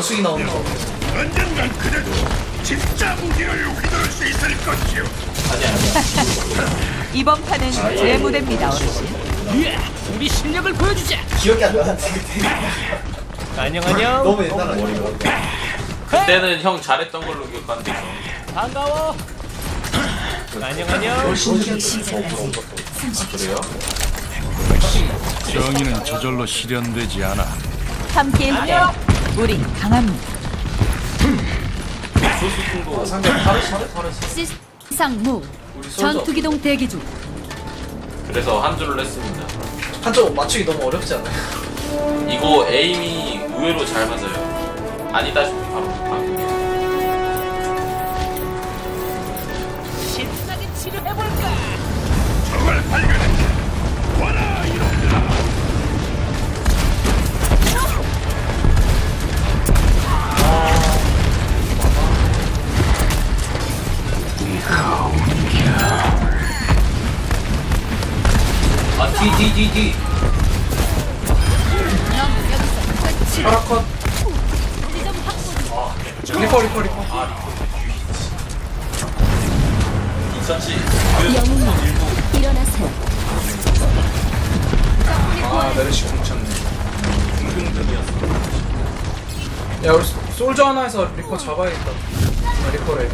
원숭이 나오는 거 언젠간 그대도 진짜 무기를 휘둘 수 있을 것이오. 이번 판은 제 무대입니다. 어르신. 우리 실력을 보여주자. 기억이 안 그때 안녕 안녕. 너무 옛날 아니야 그때는 형 잘했던 걸로 기억하는데 반가워. 안녕 안녕. 그래요? 정의는 저절로 실현되지 않아. 함께일 때 우리 강합니다. 소수풍도 상대 다르시 다르시 시상 무 우리 솔저 전투기동 대기 중 그래서 한 줄을 했습니다. 한쪽 맞추기 너무 어렵지 않아요? 이거 에임이 의외로 잘 맞아요. 아니다 싶으면 바로 뒤뒤뒤뒤 파라 컷 리퍼 리퍼 리퍼. 있었지. 일어나세요. 아 메르시 궁 쳤네 야 우리 솔저 하나에서 리퍼 잡아야겠다. 아 리퍼래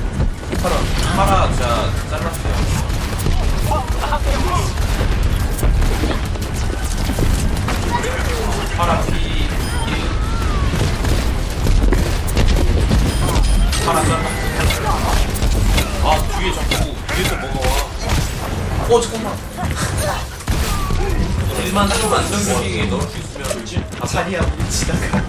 안정적이게 넣을 수 있으면 다. 자리야 지나가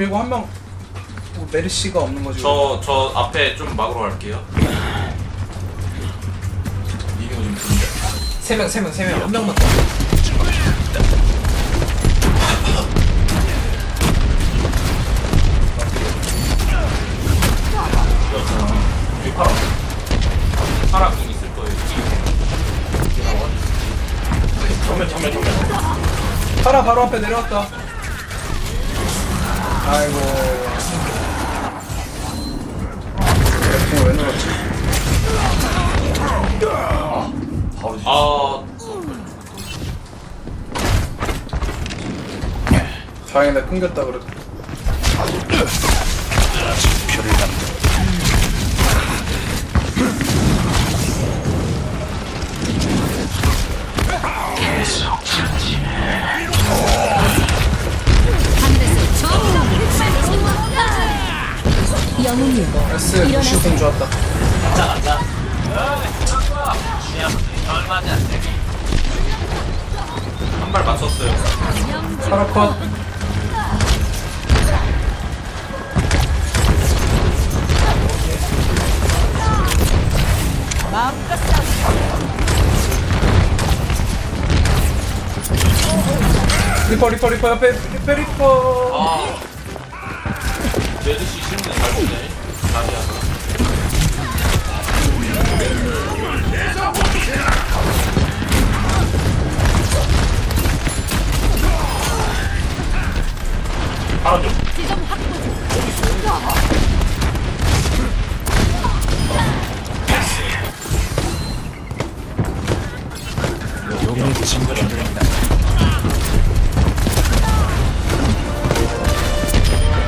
밀고 한명 뭐 메르시가 없는 거지 저 저 앞에 좀 막으러 갈게요. 이게 좀 긴데. 세 명 세 명 세 명 한 명만 더 여기 파라. 파라 공 있을 거예요. 정면 정면 정면. 파라 바로 앞에 내려왔다 아이고. 그래 왜 눌렀지? 아. 다행이다. 끊겼다 그래도 무시공 좋았다 한발 맞췄어요. 파라 컷. 리퍼 리퍼 리퍼 옆에 리퍼 리퍼 용의 징표를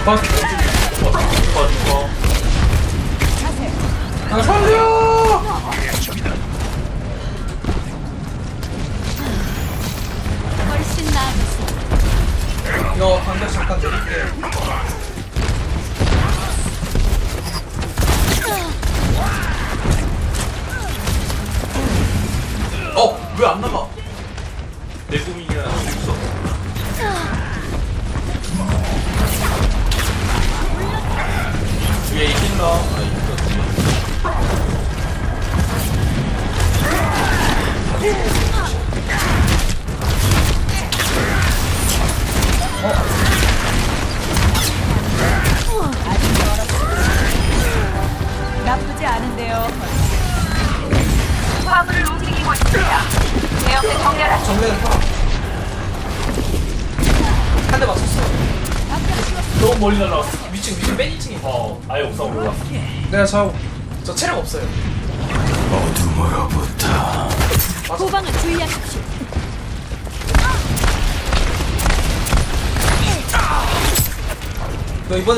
컷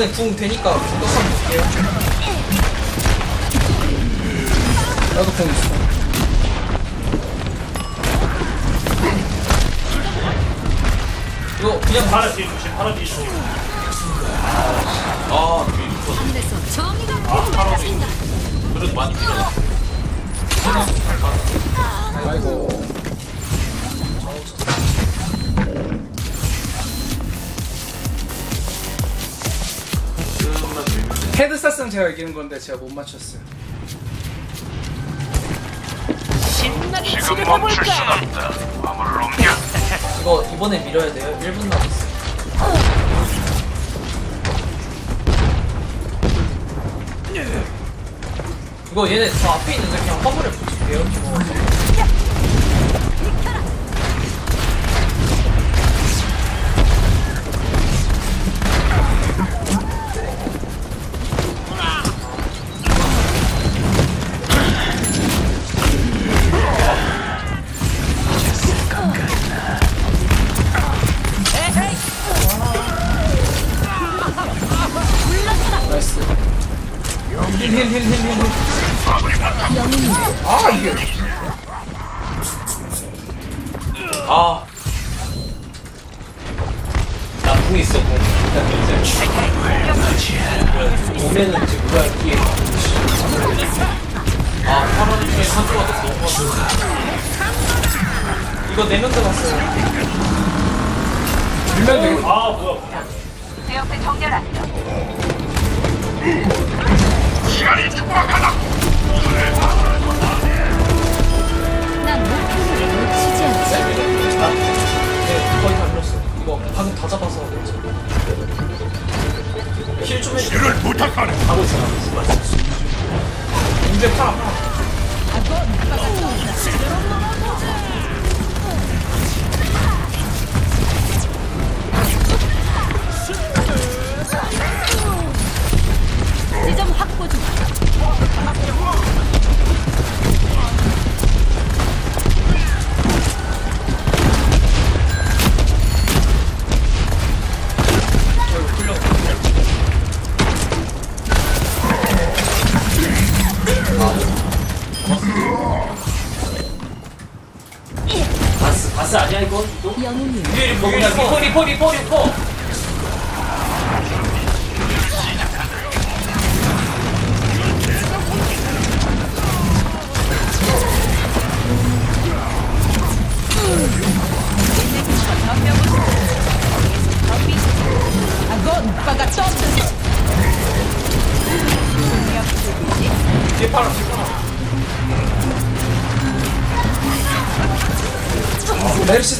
너 이번에 궁 되니까 궁 한번 볼게요. 나도 궁 제가 이기는 건데 제가 못 맞췄어요. 신나게 지금 치료해볼까? 멈출 순 없다 화물을 옮겨 이거 이번에 밀어야 돼요. 1분 남았어. 이거 얘네 저 앞에 있는데 그냥 화물에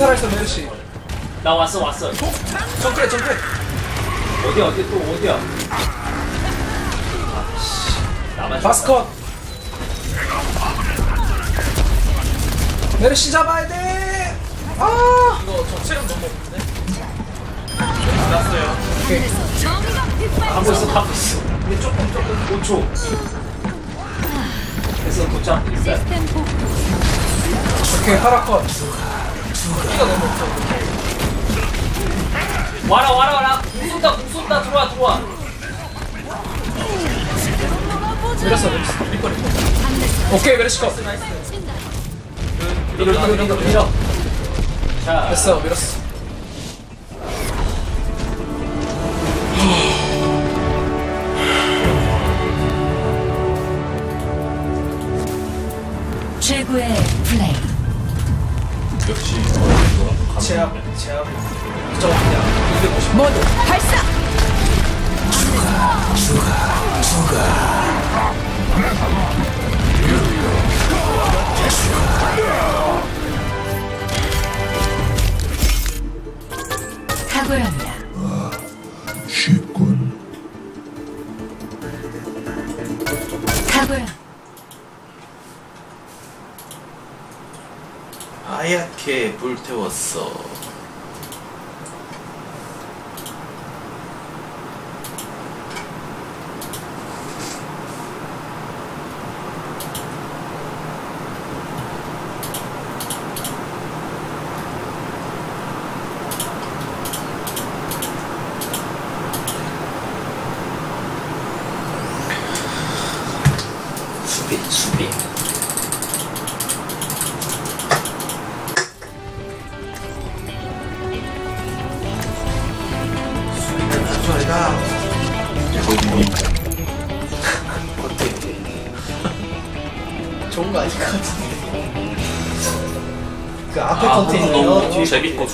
살아있어 메르시. 나 왔어, 왔어. 정크레 정크레. 어디야, 어디 또 어디야? 나만 마스컷. 메르시 잡아야 돼. 아. 이거 저 체력 너무 없는데. 났어요. 빗발. 하고 있어, 하고 있어. 근데 조금, 조금, 5초. 그래서 도착. 오케이 파라 컷. 피가 너무 없어. 와라, 와라, 와라. 궁 쏜다, 궁 쏜다. 들어와, 들어와. 밀었어 밀었어. 리퍼 리퍼. 오케이 메르시 컷. 밀어, 밀어, 밀어, 밀어. 자, 됐어 밀었어. 최고의. 역시 제압 제압 저 그냥 250 모두 발사. 탁월합니다. 쉽군. 탁월. 하얗게 불태웠어.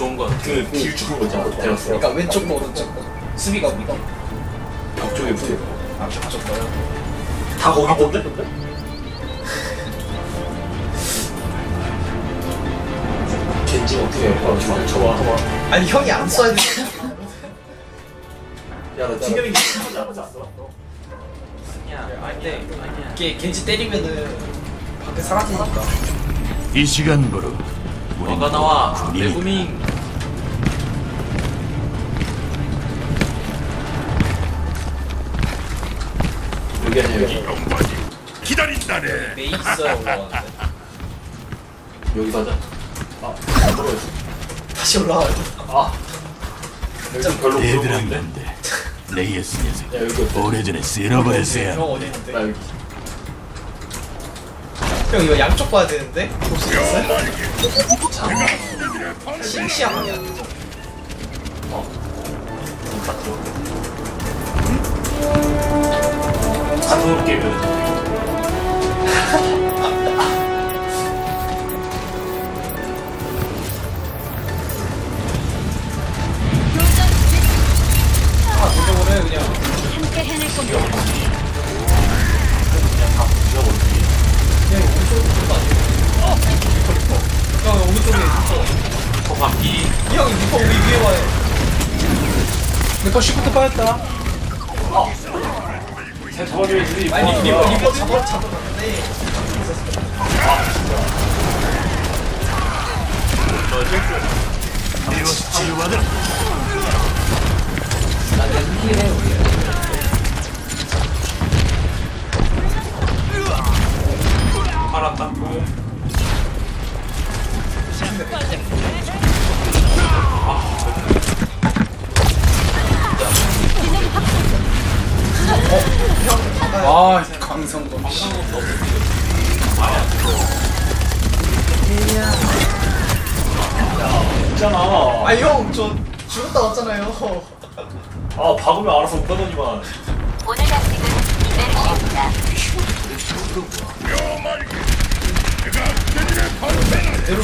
좋은 거 같아 그 길쭉한 거 있잖아 그러니까 왼쪽 거 오른쪽 거. 수비가 우리가 앞쪽에 붙어 아 저쪽 거요 다 거기 있던데? 겐지 어떻게 해? 어, 좋아 좋아. 아니 형이 안 써야 돼. 야나 튕겨내기 하지 않았어? 아니야 아니야 아니야. 이게 겐지 때리면은 밖에 사라지니까. 이 시간부로 너가 나와. 내구밍 여기 아니야 여기 기다린다네. 메이 있어야 올라가는데 여기 가자 다시 올라와야 돼 여기 별로 얘들 부러운데? 한건데. 레이에스 녀석. 야 여기 어때? 오래전에 쓸어버렸어야 형 어디 있는데? 나 여기. 형 이거 양쪽 봐야 되는데? 볼 수 있어요? 잠깐만 시시하게 안 되죠 딱 들어 깨면 아해 그냥 함께 해낼 겁니다. 그냥 다 부셔버리지 그냥 오른쪽으로 들어가 어! 리퍼 리퍼 형 오른쪽에 리퍼 저 반피 이 형이 리퍼 우리 위에 와요 리퍼 시프트 빠졌다 잘 잡아줘야지 아니 리퍼 리퍼 잡아 잡았는데 치유받으라 팔았다 아 강성범 씨. 있잖아. 아니 형저 죽었다 왔잖아요. 아 박으면 알아서 못 가더니만. 오늘 단식은 메르시입니다. 대로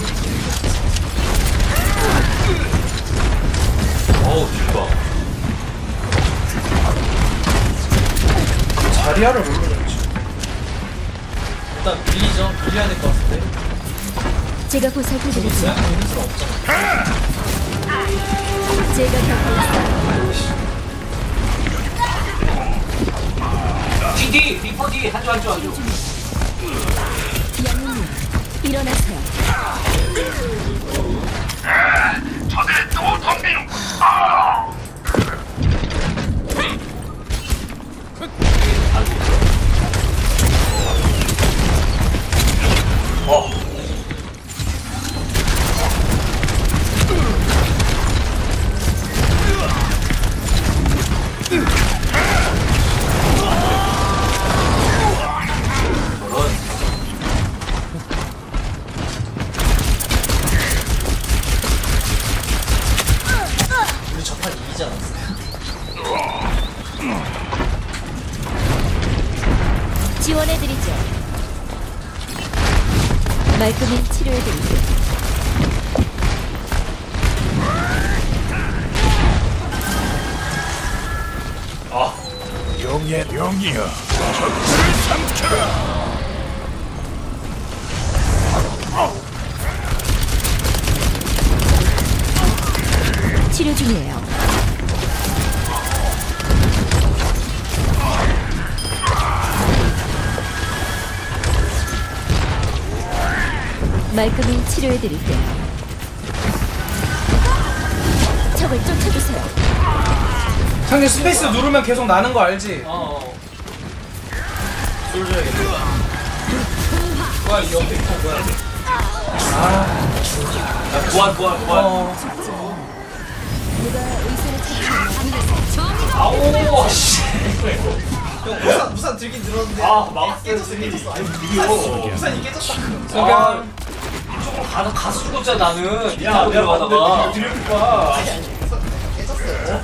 어우 좋다 자리아를 올려줬지 일단 빌리죠 빌려야 될 것 같은데 제가 보살펴드리죠. 수 없잖아 제가 곁에 있어. 디디 리퍼 디 한줄 한줄 한줄 영웅님, 일어나세요. 말끔히 치료해드릴게요. 적을 쫓아주세요. 상대 스페이스 누르면 계속 나는 거 알지? 어. 솔져야겠다. 뭐야 이 옆에 있고 뭐야 야, 구한 구한 구한. 어 누가 의사를 찾으셨나요? 아오 씨. 우산 우산 들긴 들었는데 아 막았어요 깨졌어. 깨졌어 아니 이거. 우산이 깨졌다 석양 이쪽으로 가서 죽었잖아 나는. 야, 내가 들어가다가. 봤는데 드릴까? 아니 아니 깨졌어요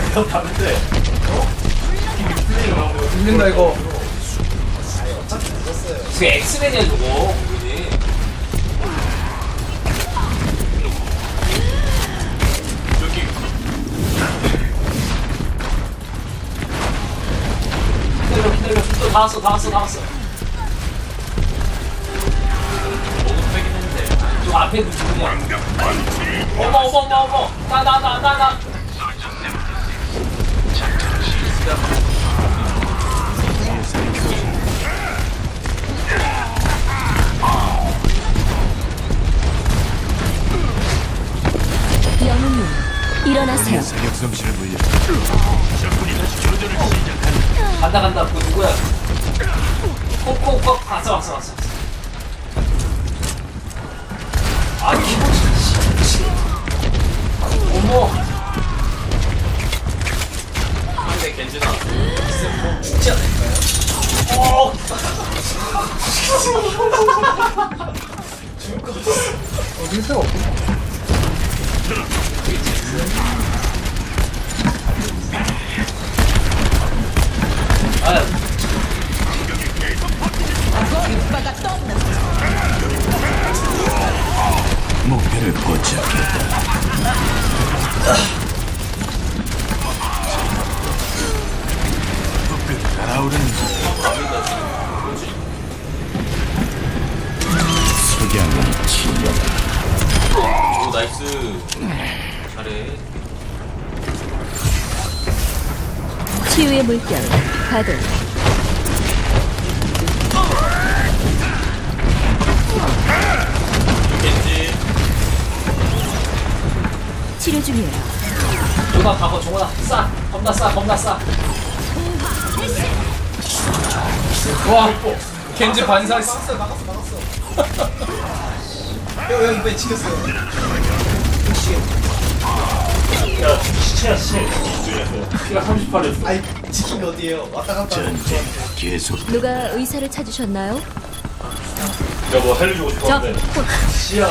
내가 봤는데. 울린다 이거 아니 어차피 늦었어요 그 엑스맨이야 저거. 고민이. 여기. 기다려 기다려. 또다 왔어 다 왔어 다 왔어. 앞에 누구냐? 어머 어머 어머 어머. 나 나 나 나 나. 영웅님, 일어나세요. 사격 솜씨를 보여 적군이 다시 교전을 시작한다 간다 간다. 그거 누구야? 콕콕콕 왔어 왔어 왔어. 아 기분 씨. 어머. 상대 겐지나. 죽지 않을까요? 어. 어 힐세가 없구나 아 오빠가 떴는데. 목표를 포착했다 북극 달아오르는 석양은 치료 오 나이스. 잘해. 치유의 물결, 가동. 치료 중이에요. 종아 가고 종아 싸 겁나 싸 겁나 싸 와 겐지 반사했어 막았어 막았어 막았어 형, 형 이번에 지켰어요 야 시체야 시체. 피가 38이었어. 아니 지킨 게 어디에요 왔다 갔다 전쟁 계속 누가 의사를 찾으셨나요? 야뭐 살려주고 적, 싶었는데. 곧 시야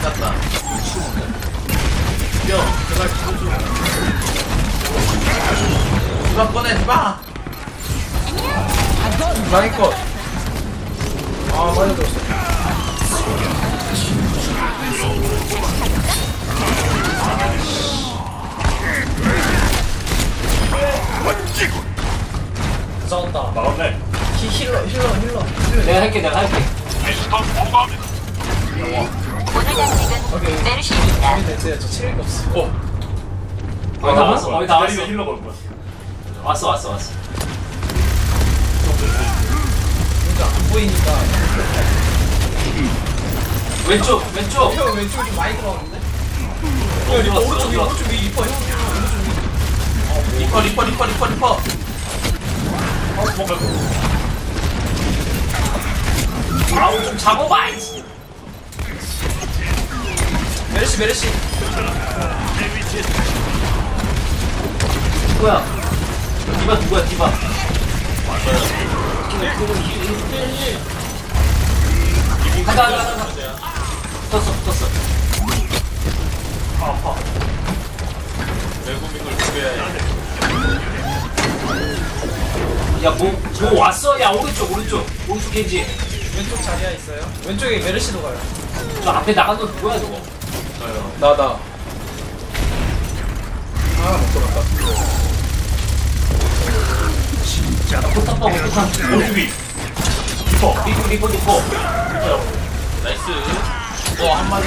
끝났다. 야 제발 기분 좀. 디바 꺼내 디바. 라인 컷아 많이 들었어 싸웠다. 나왔네. 히, 힐러 힐러 힐러. 내가 할게 내가 할게. 오늘 당직은 메르시입니다. 우리 됐어요 저 체력이 없어. 어. 거의 다 왔어. 거의 다 왔어. healer 걸 거야. 왔어 왔어 왔어. 그러니까 안 보이니까. 왼쪽 왼쪽. 형 왼쪽이 좀 많이 들어왔는데? 어, 리퍼 들어왔어, 오른쪽 위 들어왔어. 오른쪽 위 리퍼 형 오른쪽 위 리퍼. 리퍼 리퍼 리퍼 리퍼. 아우 좀 잡아봐 이씨. 메르시 메르시 누구야 디바 누구야 디바 가자 가자 붙었어 붙었어 아 아파 외국인 걸 죽여야 해. 야뭐 뭐 왔어 야 오른쪽 오른쪽 오른쪽 겐지 왼쪽 자리야 있어요? 왼쪽에 메르시도 가요. 저 앞에 나간 건 누구야 저거 나 나. 아못 들었다. 나 포탑 보고 포탑 오비 리퍼 리퍼 리퍼 리퍼 나이스. 어, 한 마리.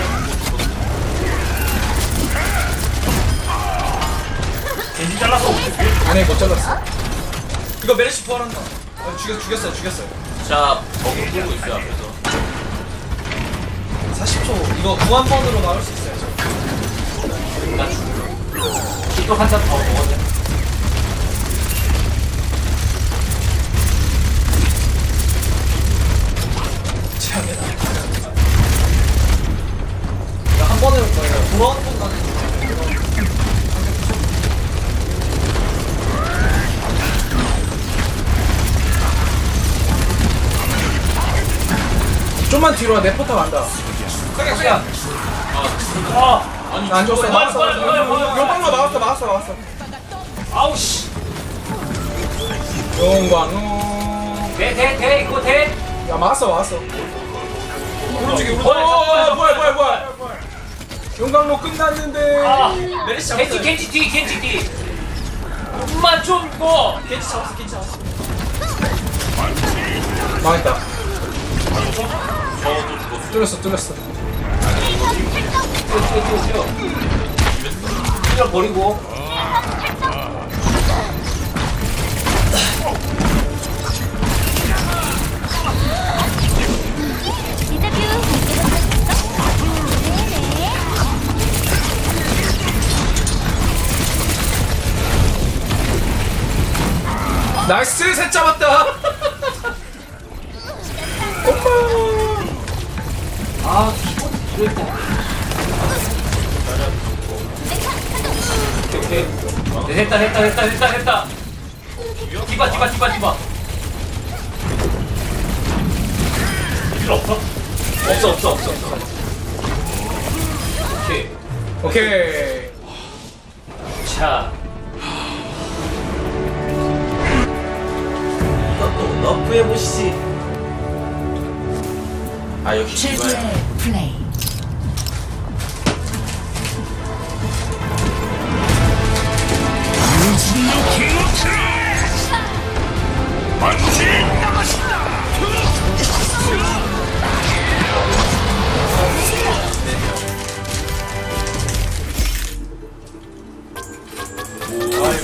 겐지 잘라서 오비 안에 못 잘랐어. 이거 메르시 부활한다. 어, 죽였 죽였어요 죽였어요. 자, 버그 끌고 있어요, 앞에서. 40초 이거 무한번으로 나올 수 있어요. 저. 나 죽어 이거 한잔 더 먹었네 최악이다. 한 번에 올 거예요. 돌아오는 건 나는. 좀만 뒤로 와. 내 포탑 안다. 그냥 그냥 나안 줬어. 막았어. 뭐야, 뭐야, 뭐야, 뭐야. 요방로 막았어. 막았어. 막았어. 아우 씨 용광로. 대 대 대 이거 대 야 막았어. 막았어. 오른쪽에 오른쪽. 뭐야, 어, 잠깐만, 뭐야 뭐야 뭐야. 용광로 끝났는데. 아 메르시 겐지 잡았어요. 겐지 뒤 겐지 뒤 엄마 좀 이거 겐지 잡았어. 겐지 잡았어. 망했다. 뚫렸어. 뚫렸어. 뛰어 뛰어 뛰어 뛰어 뛰어 버리고 nice 셋 잡았다. 오케이 네, 됐다 됐다 됐다 됐다 됐다 디바 디바 디바 디바 필요 없어? 없어 없어 없어 없어 오케이 오케이. 자 너프 해보시지 아, 역시. 최고의 플레이.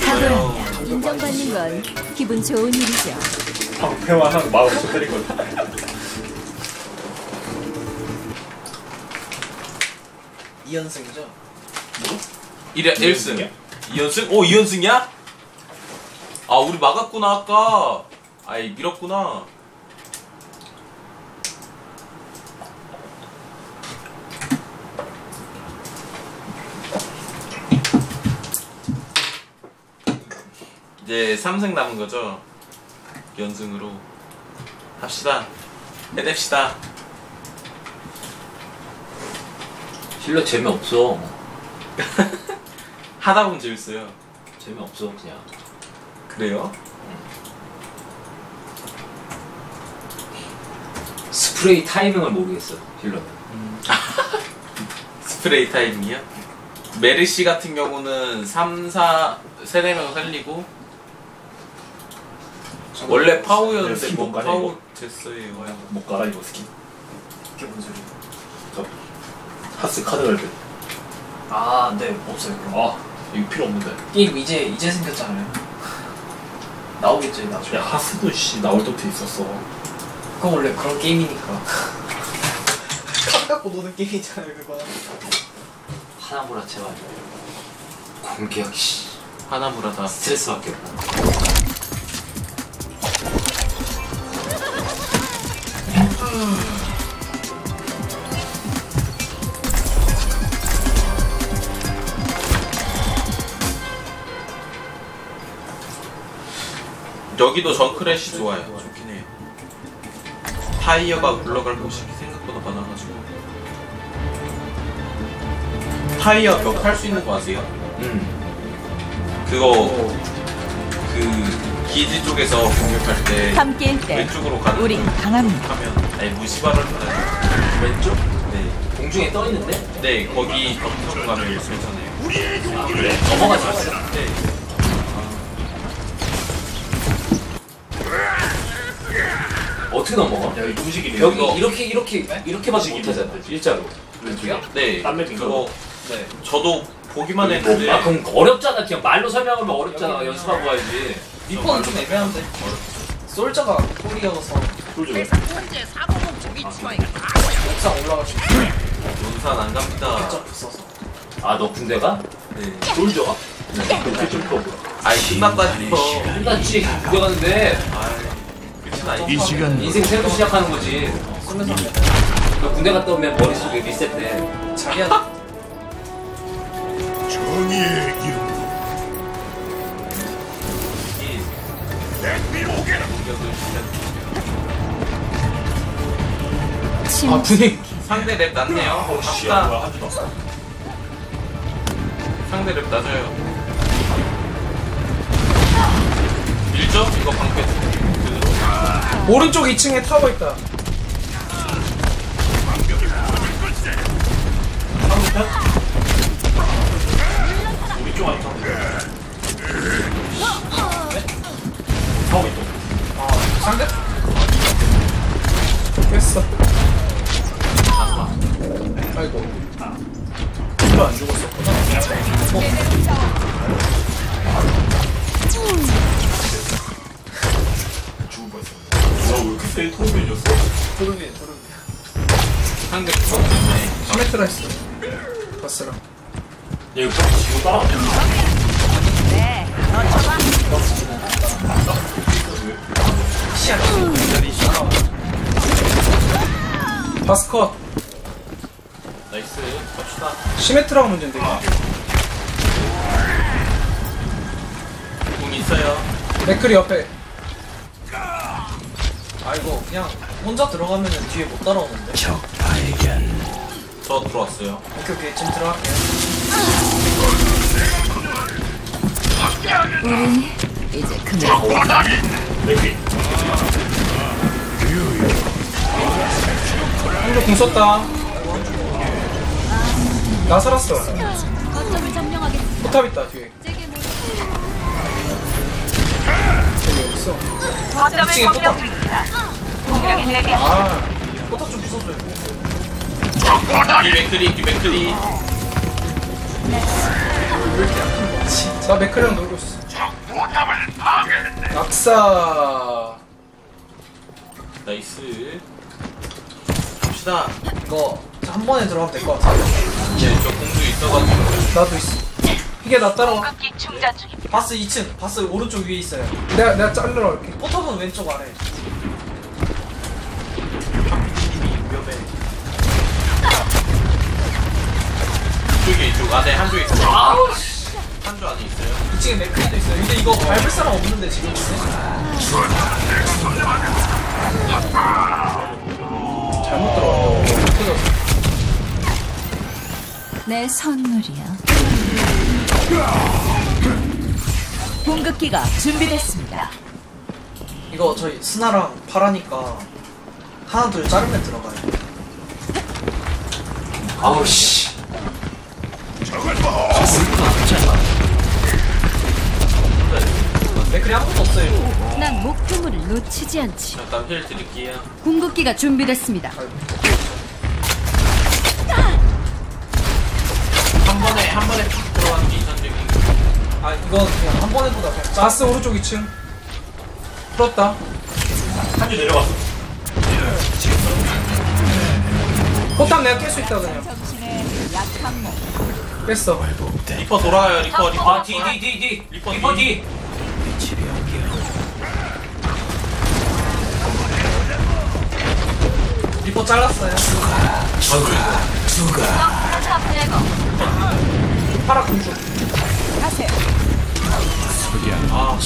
사고랍니다. 인정받는 건 기분 좋은 일이죠. 방패와 한좀 때린 걸 이연승이죠? 1, 1승. 2연승? 오, 2연승이야? 아, 우리 막았구나, 아까. 아이, 밀었구나. 이제 3승 남은 거죠? 연승으로. 합시다. 해냅시다. 힐러 재미없어 하다 보면 재밌어요. 재미없어 그냥 그래요? 스프레이 타이밍을 모르겠어 힐러는 스프레이 타임이요? 메르시 같은 경우는 3, 4, 3, 4명 살리고 원래 파우였는데 뭐못 파우 이거. 됐어요 못 갈아 이거 스킨 이게 뭔 소리야? 하스 카드 갈때 아, 네 없어요. 그럼. 아 이거 필요 없는데 게임 이제 이제 생겼잖아요. 나오겠죠 나중에. 야 하스도 씨 나올 때부터 있었어 그건 원래 그런 게임이니까. 카드 갖고 노는 게임이잖아요 그거. 하나무라 제발 공격 씨 하나무라다 스트레스밖에 없 여기도 정크래시 좋아요 좋긴 해요 타이어가 굴러갈 곳이 생각보다 많아가지고 타이어 벽 탈 수 있는 거 아세요? 음. 그거 그 기지 쪽에서 공격할 때 함께일 때 왼쪽으로 가는 우린 거 강합니다. 하면 아니 무시바를 하는 왼쪽? 네. 공중에 떠 있는데? 네 거기 벽쪽 가면 괜찮아요? 넘어가지 마세요. 네. 어떻게 넘어가? 야, 이 무식이네. 여기 이거- 이렇게 이렇게 이렇게밖에 못하잖아. 일자로. 왼쪽이야? 네 땀맵인가? 그거 네 저도 보기만 했는데 아 그럼 어렵잖아. 그냥 말로 설명하면 어렵잖아. 연습하고 와야지. 리퍼는 좀 애매한데. 솔저가 꼬리여서 솔직히. 옥상 올라갈 수 있어. 논산 안 갑니다 점프 써서. 아 너 군대가? 네 솔저가? 그렇게 좀 커. 아이 끝났다니까 끝났지. 군대 가는데 아니 이 시간 인생 새로 시작하는 거지. 너 군대 갔다 오면 머릿속에 리셋돼. 자기야 정의의 이름 내밀 오게라 아 분위기. 상대 랩 낮네요 주도 없어. 상대 랩 낮아요 밀죠? 이거 방패 그 오른쪽 2층에 타워 있다. 우리 쪽 아니야? 하고 맥클이 옆에. 아 이거 그냥 혼자 들어가면 뒤에 못 따라오는데 저 들어왔어요 오케이, 오케이. 지금 들어갈게요. 우리 이제 그만 맥이. 한도 공 썼다. 나 살았어. 점령하겠습니다. 포탑 있다, 뒤에. 있어. 2층에 포탑. 아, 포탑 좀 부숴줘요 이 맥크리 이 맥크리 나 맥클이랑 놀고 있어. 낙사. 나이스 갑시다 이거 한 번에 들어가면 될 것 같아 네저 공주 있어가지고 나도 있어. 이게 나 따라와. 바스 2층 바스 오른쪽 위에 있어요 내가, 내가 잘르러 갈게. 포탑은 왼쪽 아래 이쪽에 이쪽 안에 한쪽 있어요 아우 한쪽 안에 있어요 2층에 맥크리도 있어요 근데 이거 밟을 사람 없는데 지금 잘못 들어왔다. 터졌어. 내 선물이야. 공급기가 준비됐습니다. 이거 저희 스나랑 파라니까 하나 둘 자르면 들어가요 아우 씨. 저걸 봐 맥크리 아무것도 없어요 난 목표물을 놓치지 않지. 잠깐 힐 드릴게요 공급기가 준비됐습니다. 한 번에 한 번에 이건 그냥 한 번에 보다 그냥 짜 바스 오른쪽 2층. 풀었다. 한조 내려갔어. 포탑 내가 깰 수 있다, 그냥. 깼어. 리퍼 돌아와요 리퍼 리퍼 아, 뒤, 뒤, 뒤, 뒤. 리퍼 리퍼 뒤. 리퍼 잘랐어요 파라 공주. 아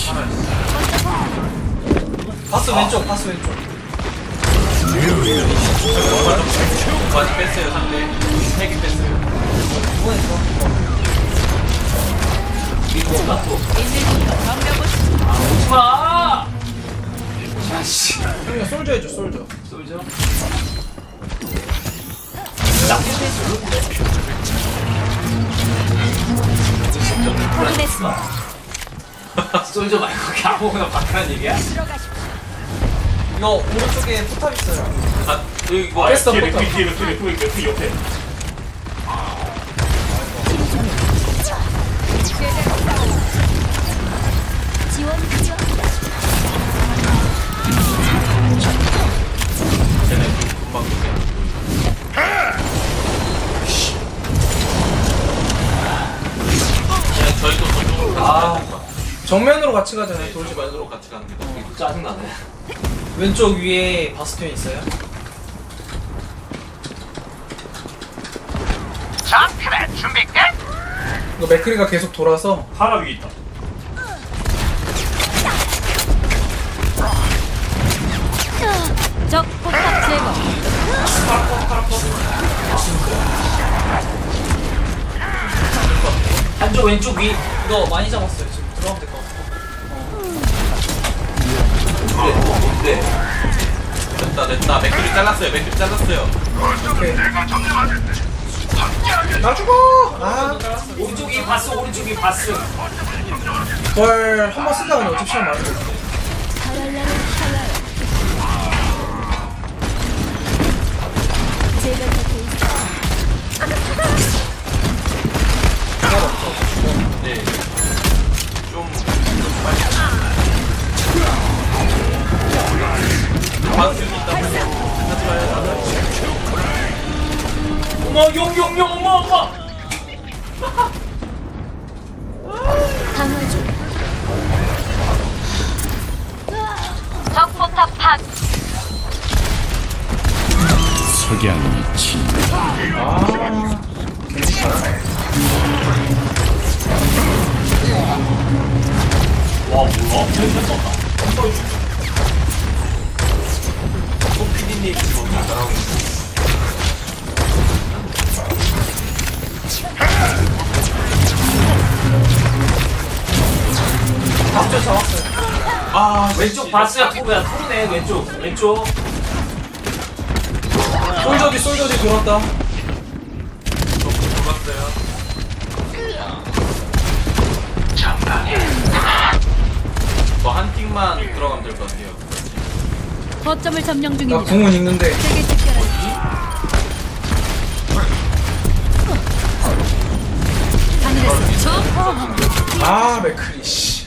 바스 왼쪽 바스 왼쪽 많이 뺐어요 상대. 핵이 뺐어요. 이번에 거. 이거 맞고. 아, 오지 마! 자씨. 형이 솔저 해줘 솔저 솔져. 확인했습 솔져 말고 그냥 아무거나 바꾸란 얘기야? 이거 오른쪽에 포탑 있어요. 아 여기 뭐 뺐어 뒤에 포탑 맥피 뒤에 맥피 맥피 맥피 옆에 지원. 쟤네 금방 저쪽으로 아. 정면으로 같이 가잖아요 네, 돌지 말고 저쪽으로 같이 가는 게 낫겠다. 짜증나네. 왼쪽 위에 바스티온 있어요. 이거 맥크리가 계속 돌아서 파라 위에 있다 적 포탑 제거. 한쪽 왼쪽 위. 이거 많이 잡았어요. 지금 들어가면 될것 같아. 됐다 됐다. 맥크리 잘랐어요. 맥크리 잘랐어요. 나 죽어 아 오른쪽 위 봤어, 오른쪽 위 봤어. 헐한번 쓰다가 그냥 어차피 시간 있어. 네. 바스 있다. 하지 마요. 어머, 용, 용, 용, 어머, 어머! 강화 중. 적 포탑 파. 와 뭐야? 피디님 지금 잡았어요. 아, 왼쪽 봤어야 토르야, 토르네, 왼쪽, 왼쪽. 솔저 뒤 솔저 뒤 돌았다 돌았어요. 저한 틱만 들어가면 될 것 같아요. 거점을 점령 나 중입니다. 궁은 있는데 세계 집결하기. 하늘에서 적아 맥크리 씨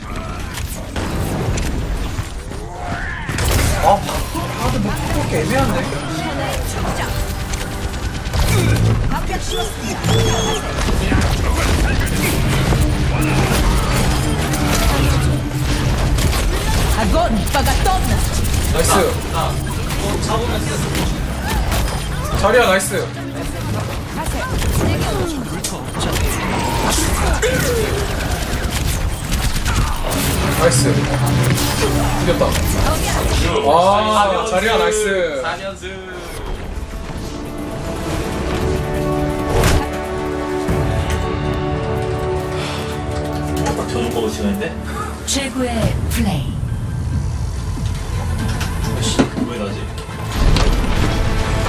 아, 다들 뭐 바꿀 게 애매한데? 나 이스. 자리야 나이스. 나이스. 이겼다. 와, 자리야 나이스. 4년승. 딱 저녁 먹을 시간인데? 최고의 플레이.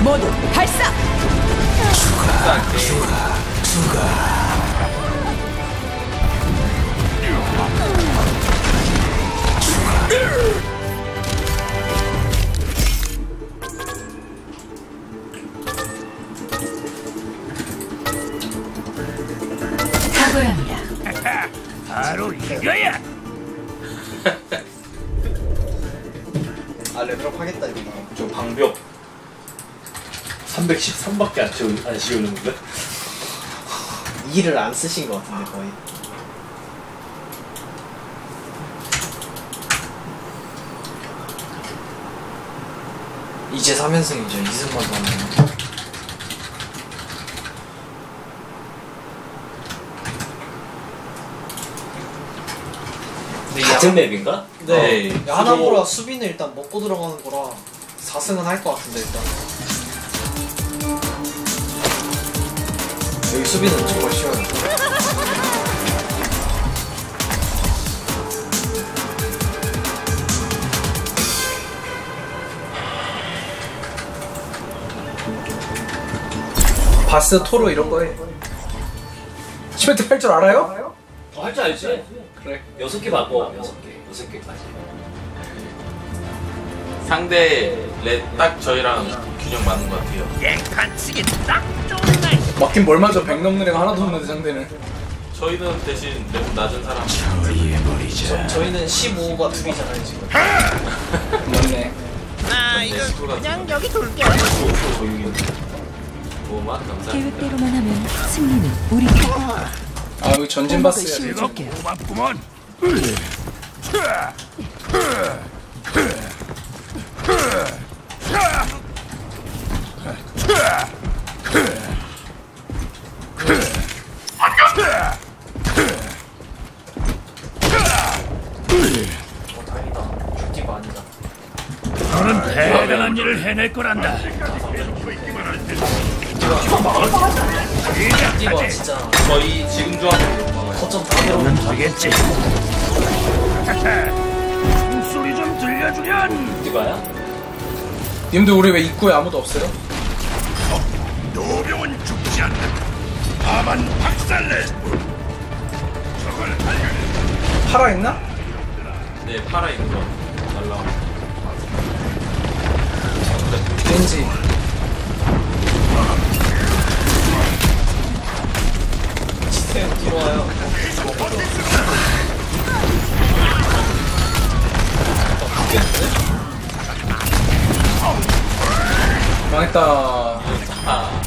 모두 발사! 바로 이거야! 아 레벨업 하겠다 이거. 저 방벽 313밖에 안 채우 안 씌우는데? 이를 안 쓰신 것 같은데 거의. 이제 3연승이죠. 2승만 더 하면. 근데 이 같은 맵인가? 네. 네. 하나보라 수비는 일단 먹고 들어가는 거라 4승은 할 것 같은데 일단 여기 수비는 정말 쉬워요 바스 토로 이런 거에 시메트 할 줄 알아요? 어, 할줄 알지? 그래 여섯 개 바꿔. 여섯 개. 여섯 개까지. 상대 렛 딱 저희랑 균형 맞는 것 같아요. 깽판 치기 딱 좋은 날. 맞긴 뭘 맞아 100 넘는 애가 하나도 없는데 상대는. 저희는 대신 레벨 낮은 사람. 저, 저희는 15가 둘이잖아요 지금. 맞네. 아 이거 그냥 여기 둘게. 뭐만 감사합니다. 계획대로만 하면 승리는 우리 편. 아 여기 전진 이거 고맙구먼. 어 다행이다 죽기가 아니다 일을 해낼 거란다. 저희 지금 들어오면 되겠지. 소리 좀 들려주련. 디바야? 님들 우리 왜 입구에 아무도 없어요? 노병은 죽지 않는다. 다만 박살내. 파라 있나? 네, 파라 있는 거 날라오고. 왠지 시스템 뒤로 와요 망했다 아,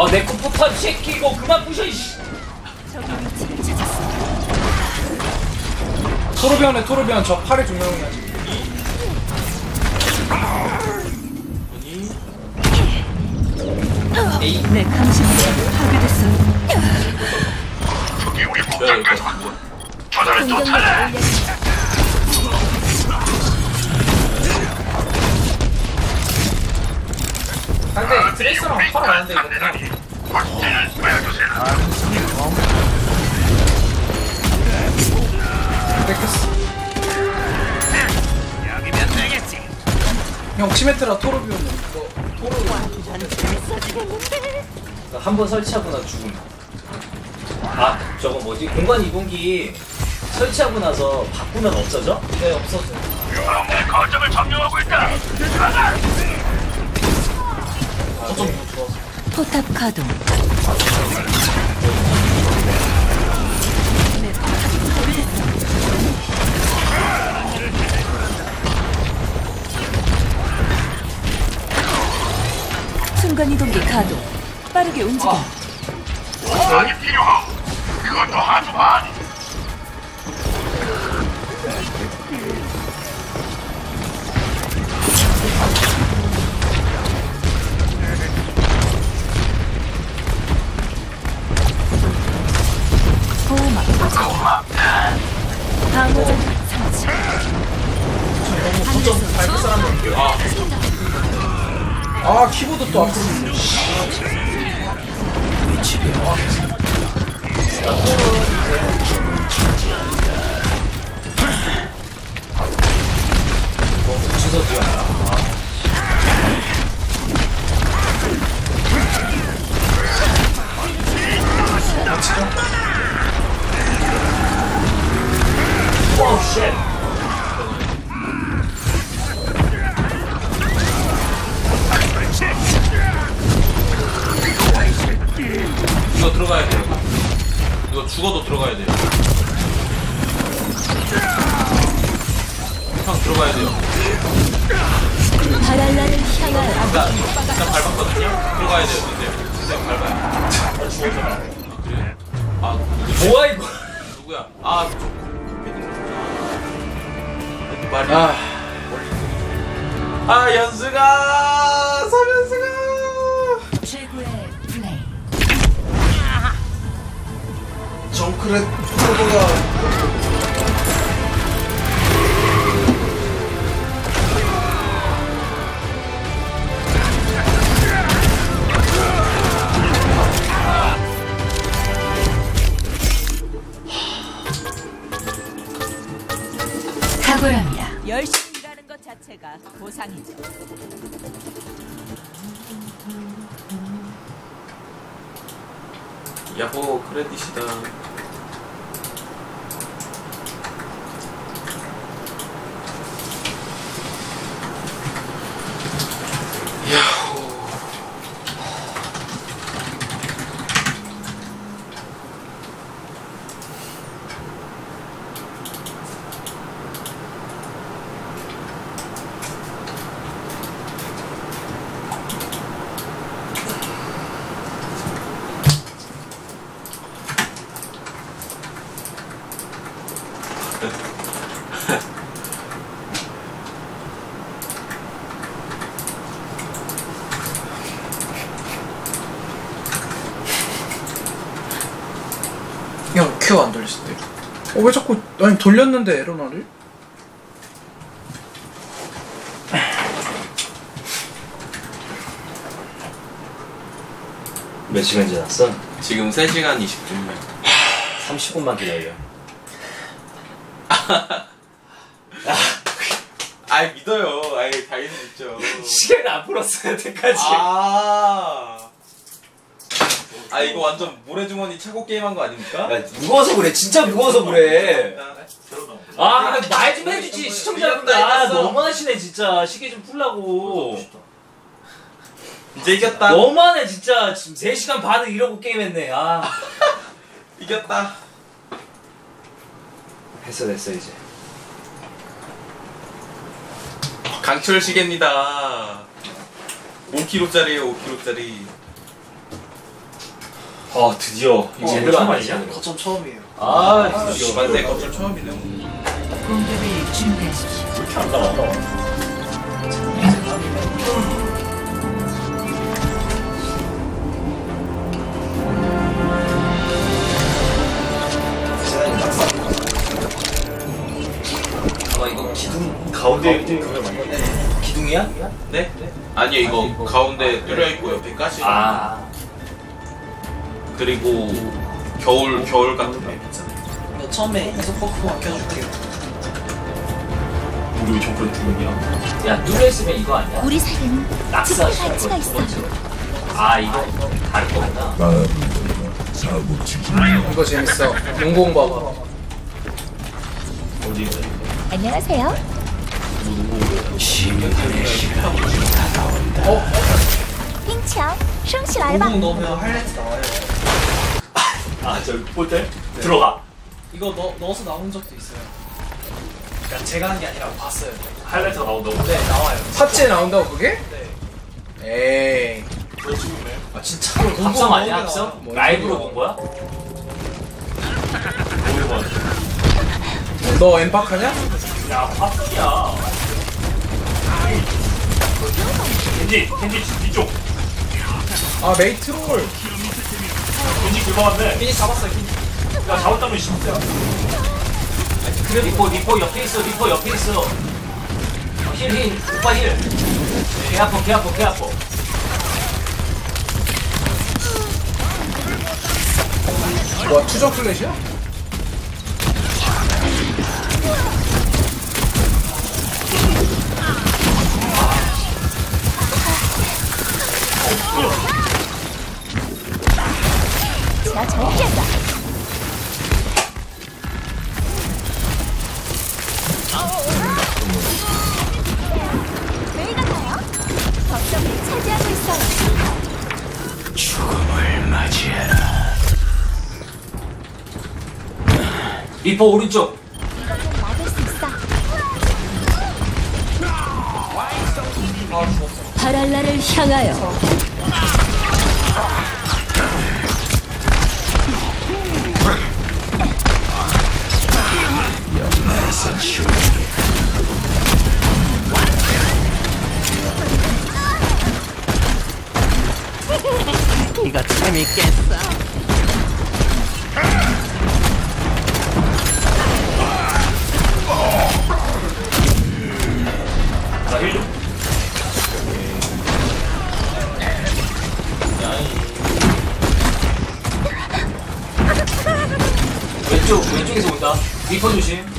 아, 내거 포탑 새끼 이거 그만 부셔 이씨. 토르비언에 토르비언 저 팔에 두 명이야 내 감시물이 파괴됐어. 저기 우리 네, 목장까지 왔군. 저들을 쫓아내. 근데 나는데 이거 그 뺏겼어 여기면 되겠지. 형 치메트라 토르비언 이거 토르 한번 설치하고 나 죽음. 아, 저거 뭐지? 공간 이동기 설치하고 나서 바꾸면 없어져? 네 없어져 내 거점을 점령하고 있다. 거점 너무 좋아서 포탑 가동. 순간 이동기 가동. 빠르게 움직여. 많이 필요하고 그것도 아주 많 아 키보드 또 앞으로 있네 주소 뒤야. 와우 쉣. 이거 들어가야 돼요. 이거 죽어도 들어가야 돼요. 형 들어가야 돼요. 바랄라를 향하여 일단, 일단 밟았거든요? 들어가야 돼요, 근데. 근데 밟아요. 아, 죽었잖아. 그래요? 아, 누구, 뭐야 이거? 누구야? 아, 저, 말이. 아 아, 연수가! 그래 프로가 탁월합니다. 열심히 일하는 것 자체가 보상이죠. 야호 크레딧이다. 야호. 형 큐 안 돌렸을 때 어 왜 자꾸 아니 돌렸는데 에러나를? 몇 시간 지났어? 지금 3시간 20분이면 30분만 기다려. 아이 믿어요. 아이 당연히 믿죠. 시간 안 풀었어 여태까지. 아. 아 이거 완전 모래주머니 차고 게임한 거 아닙니까? 야, 무거워서 그래. 진짜 무거워서 그래. 아, 말 좀 해주지, 시청자분들. 아, 너무하시네, 진짜. 시계 좀 풀라고. 이제 이겼다. 너무하네, 진짜. 지금 3시간 반을 이러고 게임했네. 아. 이겼다. 됐어, 됐어, 이제. 강철 시계입니다. 5kg짜리에요, 5kg짜리. 아, 드디어. 이거 제대로 안 되냐? 거점 처음이에요 아, 드디어. 씨발대 거절 처음이네. 공격을 준비하십시오. 안 나와, 안 나와. 아마 이거 기둥 가운데 그걸 만든 기둥이야? 네? 아니요, 이거 가운데 뚫려 있고 옆에 까시. 아, 그리고 겨울 겨울 같은 맵 있잖아요. 이거 처음에 이속 버프만 켜줄게요 우리 왜 정글 죽었냐? 야 뚫려 있으면 이거 아니야? 우리 사이에는 낙사 특별 가치가 있어. 아 이거 다른 거구나. 이거 재밌어. 용공 봐봐. 어디 있어? 안녕하세요. 핑치야, 升起来吧。 오공 넣으면 하이라이트 나와요 아 저기 볼때 들어가. 이거 넣, 넣어서 나온 적도 있어요 그러니까 제가 한 게 아니라 봤어요 하이라이트가 나온다고. 네 나와요 팟찌에 나온다고 그게? 네 에이. 아 진짜로 합성 아니야 합성? 뭔 라이브로 소리야. 본 거야? 너 엠박하냐? 야 합성이야. 겐지 겐지 뒤쪽. 아 메이트롤. 겐지 긁어왔네. 피니 잡았어요 피니 야 잡았다면 진짜. 그래 리포 리포 옆에 있어 리포 옆에 있어. 힐힐 오빠 힐. 개 아파 개 아파 개 아파. 와 투적 플래시야? 나 리포 오른쪽. 바랄라를 향하여. 조심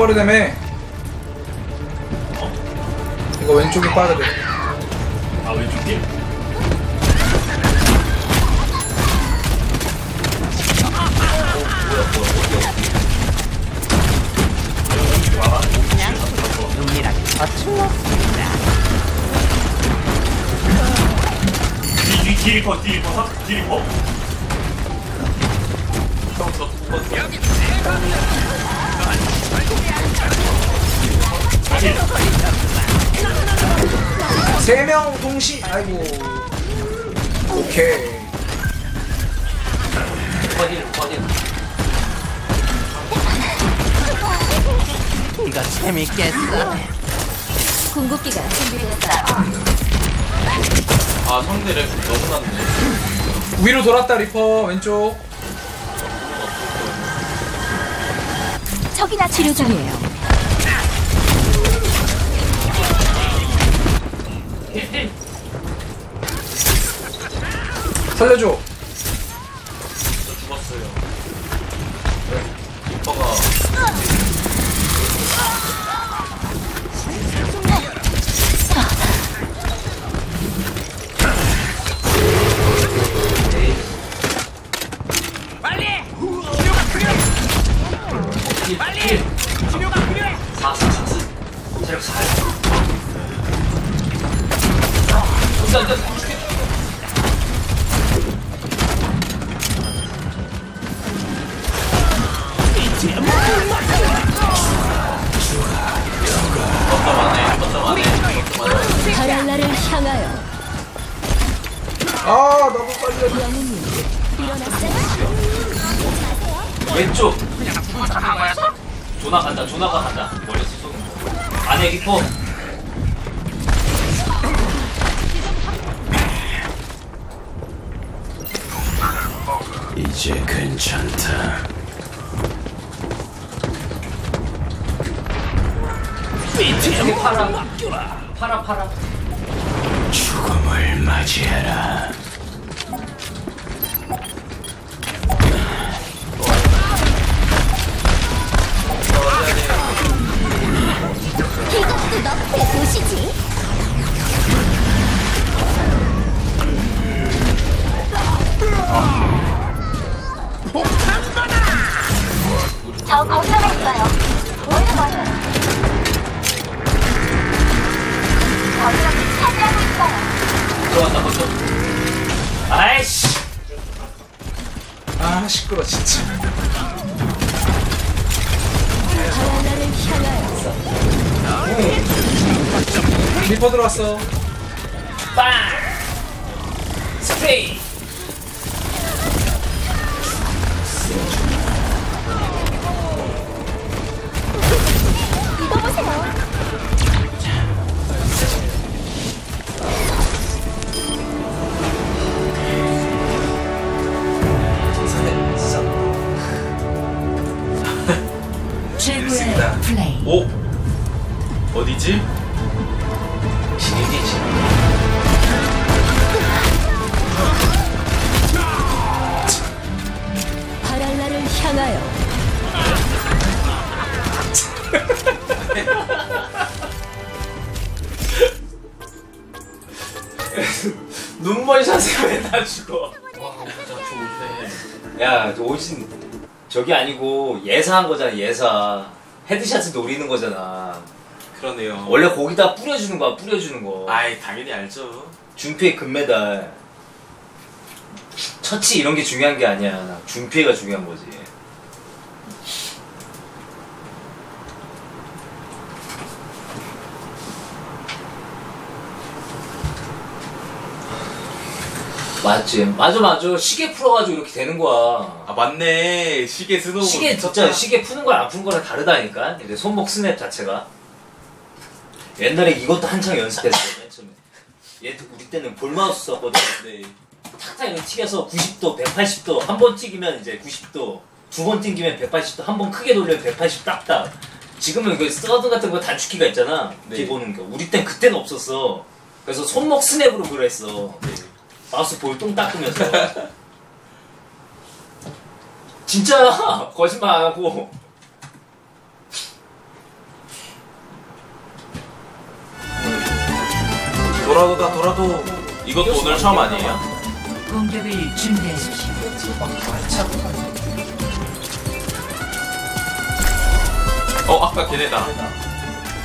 빠르다며. 이거 왼쪽이 빠르대. 아 왼쪽 길? 뒤, 뒤, 리퍼, 뒤 리퍼, 선- 뒤 리퍼. 형 저 거 세 명 동시. 아이고. 오케이. 버딜 버딜 궁극기가 준비됐어요. 아, 상대 랩 너무 낮네. 위로 돌았다 리퍼 왼쪽. 적이나 치료 중이에요. 살려줘. 저 죽었어요. 네. 리퍼가 빨리 치료가 필요해 4 4 4 체력 4 안돼 안돼 거 바랄라를 향하여 아 너무 빨리. 영웅님. 왼쪽 조나 간다 조나가 간다 멀리서 쏘는 거 안에 리퍼 이제 괜찮다. 왼쪽에 파라 파라 파라 죽음을 맞이해라. 리 야, 저 오신 저기 아니고 예사한 거잖아, 예사. 헤드샷을 노리는 거잖아. 그러네요. 원래 거기다 뿌려주는 거야, 뿌려주는 거. 아이 당연히 알죠. 준피의 금메달. 처치 이런 게 중요한 게 아니야. 준피가 중요한 거지. 맞지. 맞아, 맞아. 시계 풀어가지고 이렇게 되는 거야. 아 맞네. 시계 스노우. 시계 진짜 시계 푸는 거랑 안 푸는 거랑 다르다니까. 이제 손목 스냅 자체가. 옛날에 이것도 한창 연습했어. 맨 처음에. 얘 우리 때는 볼마우스 썼거든. 네. 탁탁 이렇게 튀겨서 90도, 180도 한 번 튀기면 이제 90도, 두번 튀기면 180도, 한 번 크게 돌리면 180 딱딱. 지금은 그 서드 같은 거 단축키가 있잖아. 네. 기본은 거. 우리 땐 그때는 없었어. 그래서 손목 스냅으로 그랬어. 네. 마우스 볼똥 닦으면서. 진짜 거짓말 안 하고. 돌아도다 돌아도 이것도 오늘 처음 아니에요? 공격을 준비하십시오. 어 아까 걔네다.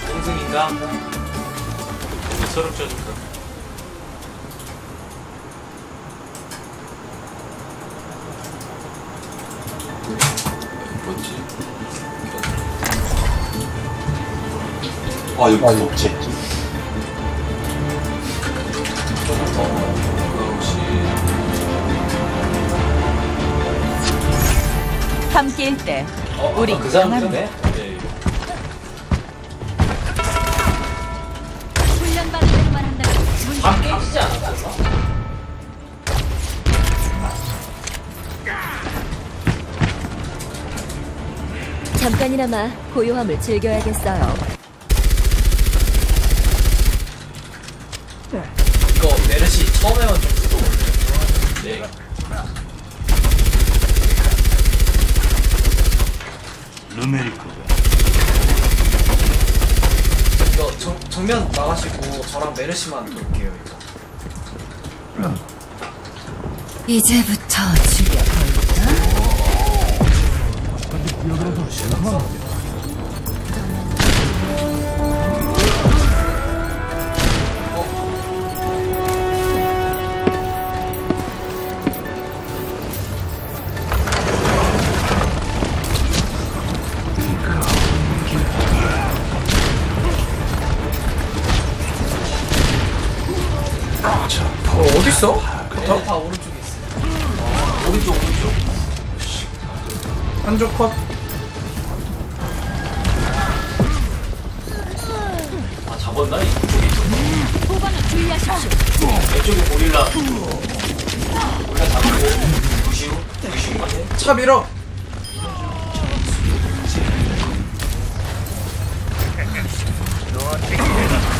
동승인가? 서로 쪄줄까? 뭐지? 아 여기 없지 혹시 함께일 때 어, 우리 그 사람 강합니다. 때문에? 네. 훈련받은 대로만 한다면 문다 깨지지 않았어? 잠깐이나마 고요함을 즐겨야겠어요. 이거 메르시 처음에만 좀 뜯어볼래 네. 루메리코가 이거 정, 정면 나가시고 저랑 메르시만 돌게요 이거 이제부터 죽 어 어딨어? 얘네 다. 오른쪽에 있어요. 오른쪽 오른쪽. 한쪽 컷 왼쪽에 고릴라 고릴라 잡고 루시우 루시우인가? 차 밀어.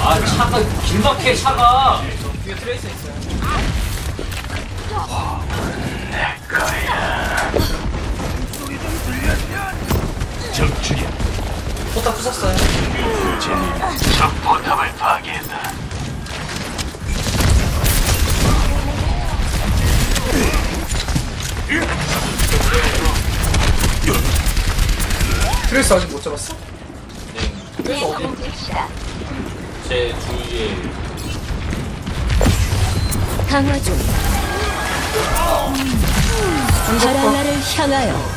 아 차가 길막해 차가. 뒤에 트레이서 있어요 적출이야 포탑 부쉈어요. 적 포탑을 파괴했 트레이스 아직 못 잡았어? 네. 제 주위에 강화 중. 바랄라를 향하여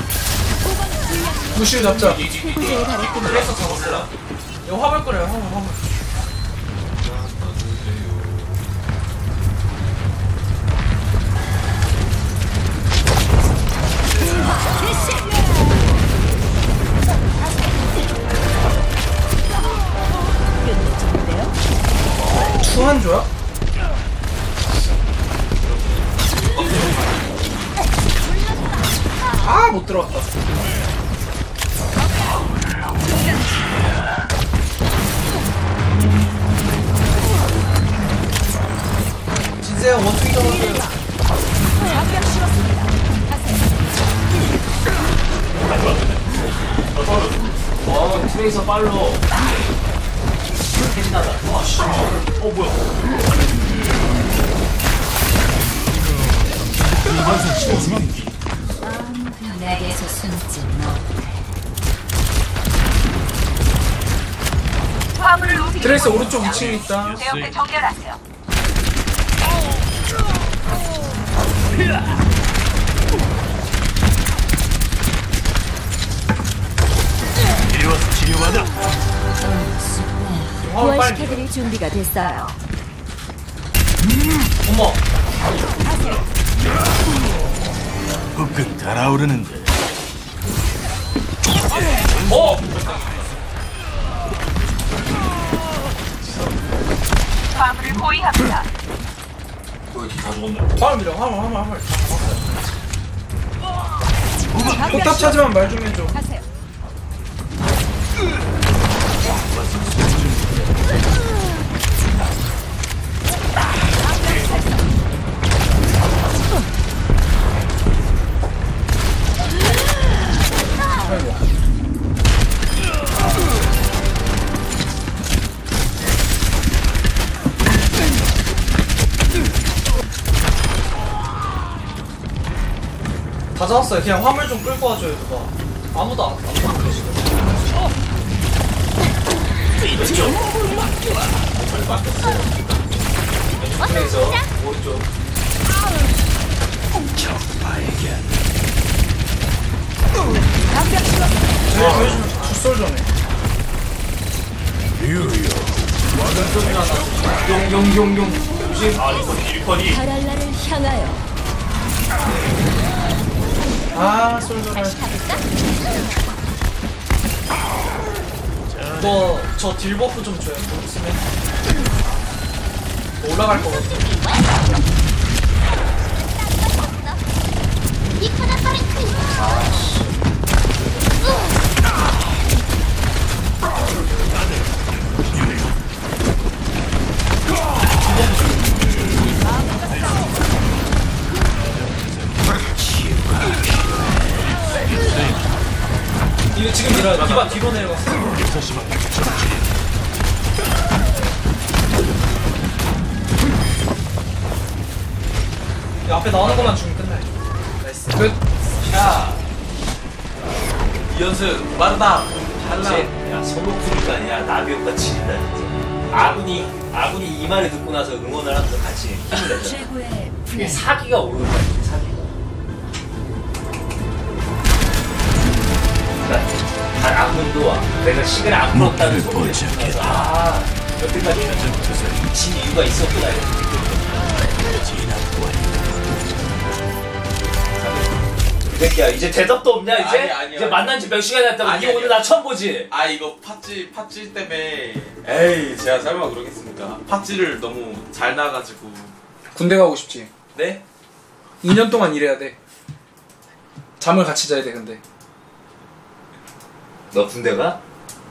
루시우 잡자. 그래서 잡았어요. 이거 화물 끓여요 화물 화물 들어갔다 진세야 원숭이 잡았어요. 어, 트레이서 빨로. 캔나다. 와, 씨. 어, 뭐야. 내게서 숨지 못. 드레스 오른쪽 2층에 있다 이리 와서 치료받아. 부활시켜드릴 준비가 됐어요. 어머. 흑흑 달아오르는데. 어! 화물 밀어 화물 화물 화물 포탑 찾으면 말좀 해줘 아이고. 잡았어요. 그냥 화물 좀 끌고 와줘요 누가. 아무도 안 아무도 안 계시거든. 트레이서 오른쪽. 저희 보여주면 뒷솔전에 용용용용. 조심. 아, 리퍼니, 리퍼니. 바랄라를 향하여 아 솔전에 이거 저 딜버프 좀 줘요. 뭐 있으면 올라갈 거거든. 이거 지금 밀어요. 디바 뒤로 내려갔어. 이 앞에 나오는 것만 주면 끝나요. 나이스. 끝 야, 이연승 빠르다 달라 야, 소모프니까 아니야. 나비효과 치린다, 진짜. 아군이, 아군이 이 말을 듣고 나서 응원을 하면서 같이 힘을. 최고의 이게 사기가 오르는 거야, 사기 악문도 와. 내가 시간을 안 풀었다는 소리를 듣고 나서 아, 여태까지 진 이유가 있었구나. 이 새끼야 이제 대답도 없냐 이제? 아니, 아니, 이제 아니. 만난 지 몇 시간 됐다고 아니, 니 오늘. 나 처음 보지? 아 이거 팥찌 팥찌 때문에 에이 제가 설마 그러겠습니까 팥찌를 너무 잘 나가지고 군대 가고 싶지 네? 2년 동안 일해야 돼 잠을 같이 자야 돼 근데 너 군대 가?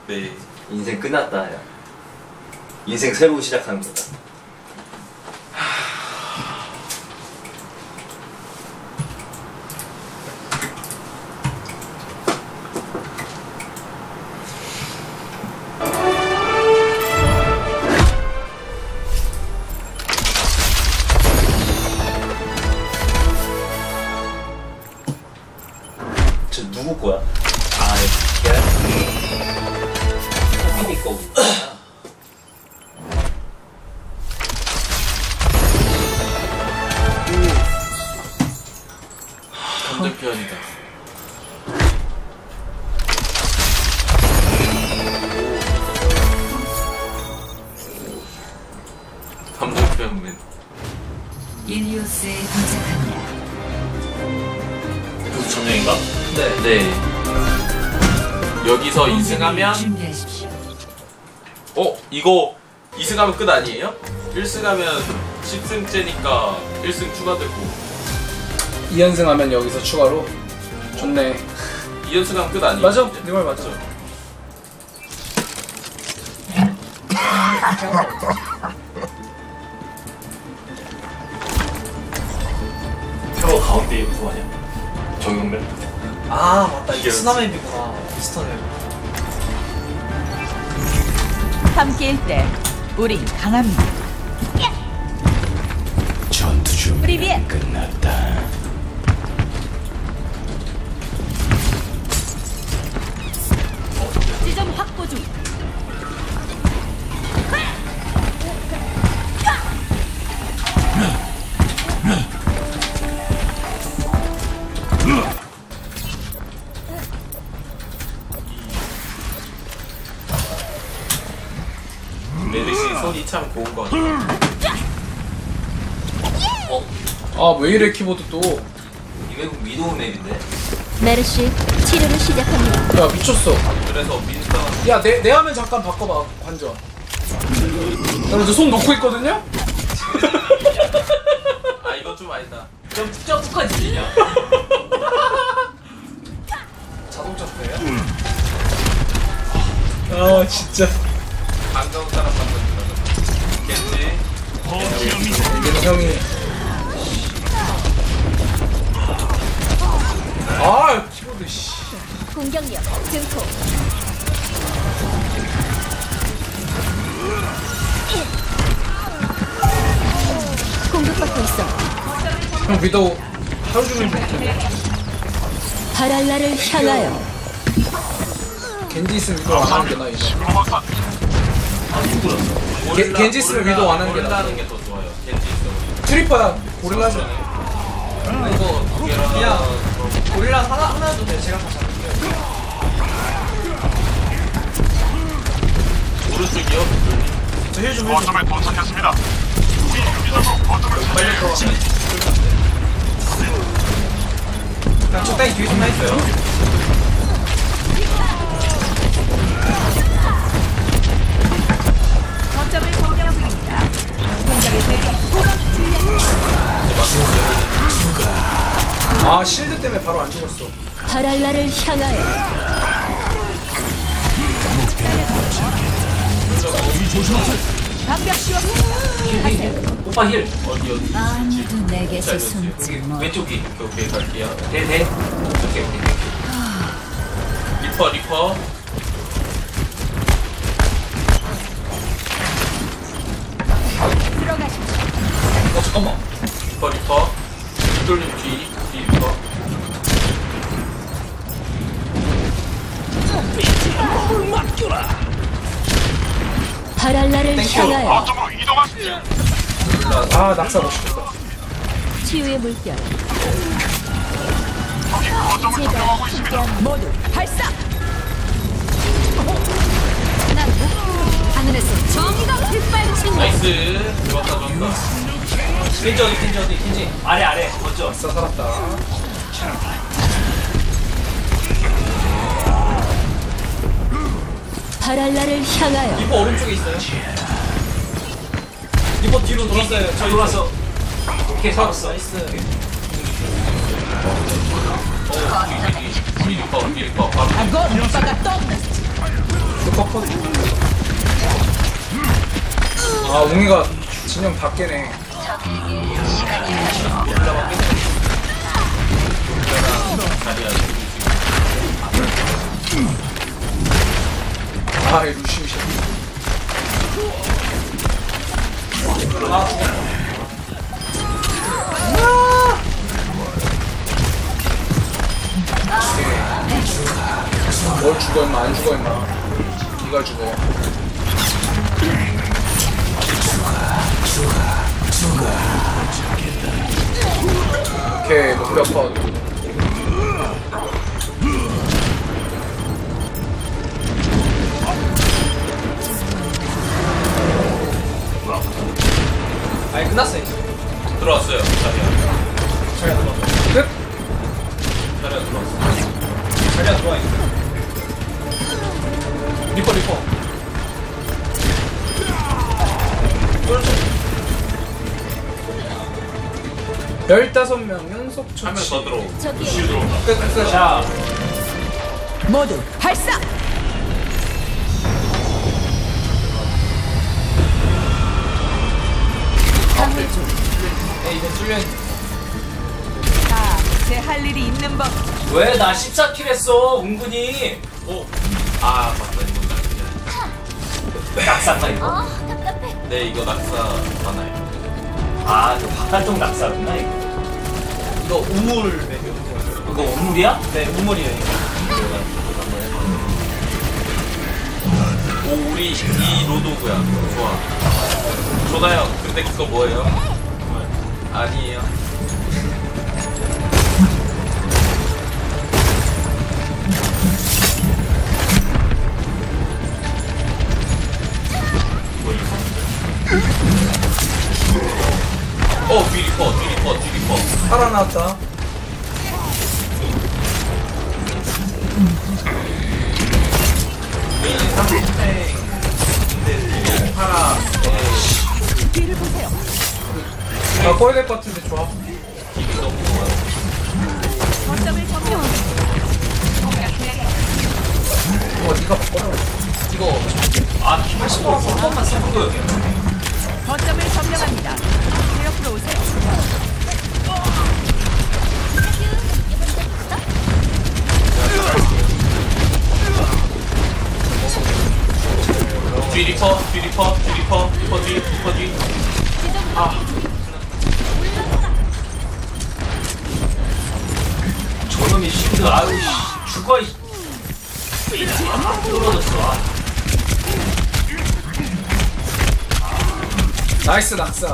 네 인생 끝났다 야. 인생 새로 시작하는 거다 저 2승하면 끝 아니에요? 1승 하면 10승째니까 1승 추가되고 2연승 하면 여기서 추가로 좋네 2연승 하면 끝 아니에요? 맞아 이제? 네말 맞죠 표 가운데 있고 아니야? 정용면? 아 맞다 이게 비스턴 맵 함께일 때 우린 강합니다. 전투 중 프리비에 끝났다. 지점 확보 중. 참 고운 거 같아요 아왜 이래 키보드 또 이거 위도우 맵인데? 메르시 치료를 시작합니다. 야 미쳤어 그래서 민스터 야 내 내 화면 잠깐 바꿔봐 관전 나 이제 손 놓고 있거든요? 아 이거 좀 아니다 좀 점프까지 지냐? 자동차 거예요? 아 진짜 형이. 아 키보드 씨. 공격력 증폭. 공격받고 있어. 형 위도우 하루 종일 바랄라를 향하여. 겐지 있으면 위도우 안 하는 게 나아 이제 게- 겐지 있으면 위도우 안 하는 게 나아 게 더 좋아요. 겐지 있으면 트리퍼야 고릴라죠. 이거 두 개랑 그냥 고릴라 하나 하나도 돼. 제가 다 잡을게요. 오른쪽이요? 저힐좀 해줘 거점에 도착했습니다. 빨리 들어가 그냥 적당히 뒤에 좀 해줘요 아 실드 때문에 바로 안 죽었어 바랄라를 향하여 방벽 씌워. 오빠 heal! 어디 어디 아무도 내게서 여기 숨지 못. 왼쪽이 오케이 오케이 갈게요 대, 대? 오케이 오케이 리퍼 리퍼 발할라를 향하여 거점으로 이동하십시오. 아 낙사 못 시켰다. 치유의 물결. 거점을 점령하고 있습니다. 모두 발사. 난 하늘에서 정의가 빗발친다. nice. 좋았다 좋았다. 겐지 어디 겐지 어디 겐지 아래 아래. 먼저. 낙사 살았다. 발할라를 향하여. 리퍼 오른쪽에 있어요 리퍼 뒤로 돌았어요. 저 돌아서 오케이 잡았어. nice. 리퍼 리퍼 바로 아 웅이가 진영 자리야 아 뭘 죽어 임마 안 죽어 임마. 니가 죽어. 오케이 목표 컷 아니 끝났어 이제 들어왔어요. 자리야. 자리야 들어왔어. 끝? 자리야 들어왔어. 자리야 들어와 있어. 리퍼 리퍼. 열다섯 명 연속 처치. 한명더 들어오고. 슈 들어온다. 끝끝. 자. 모두 발사! 네, 이제 뚫려 다, 제할 일이 있는 법. 왜 나 14kill 했어, 은근히. 오. 아 맞다 이거 낙사. 낙사가 이거. 아 답답해. 네 이거 낙사 많아요. 아, 그 바깥쪽 낙사구나, 이거. 이거 우물 맵이 이거 우물이야? 네 우물이에요 이거. 오 우리 이 로도구야. 좋아. 조나요. 근데 그거 뭐예요? 아니에요. 어 뒤리퍼 뒤리퍼 뒤리퍼 살아났다 3탱 근데 파라 뒤를 보세요. 나 꺼야 될 것 같은데 좋아 점령. 어 니가 바꿔라 이거 아, 80%한 번만 써보고 여기. 거점을 점령합니다. 제 옆으로 오세요. 뒤 리퍼 뒤 리퍼 뒤 리퍼 리퍼 뒤 리퍼 뒤저 아유, 씨. 죽어, 이. 아, 떨어졌어. 아. 나이스 낙사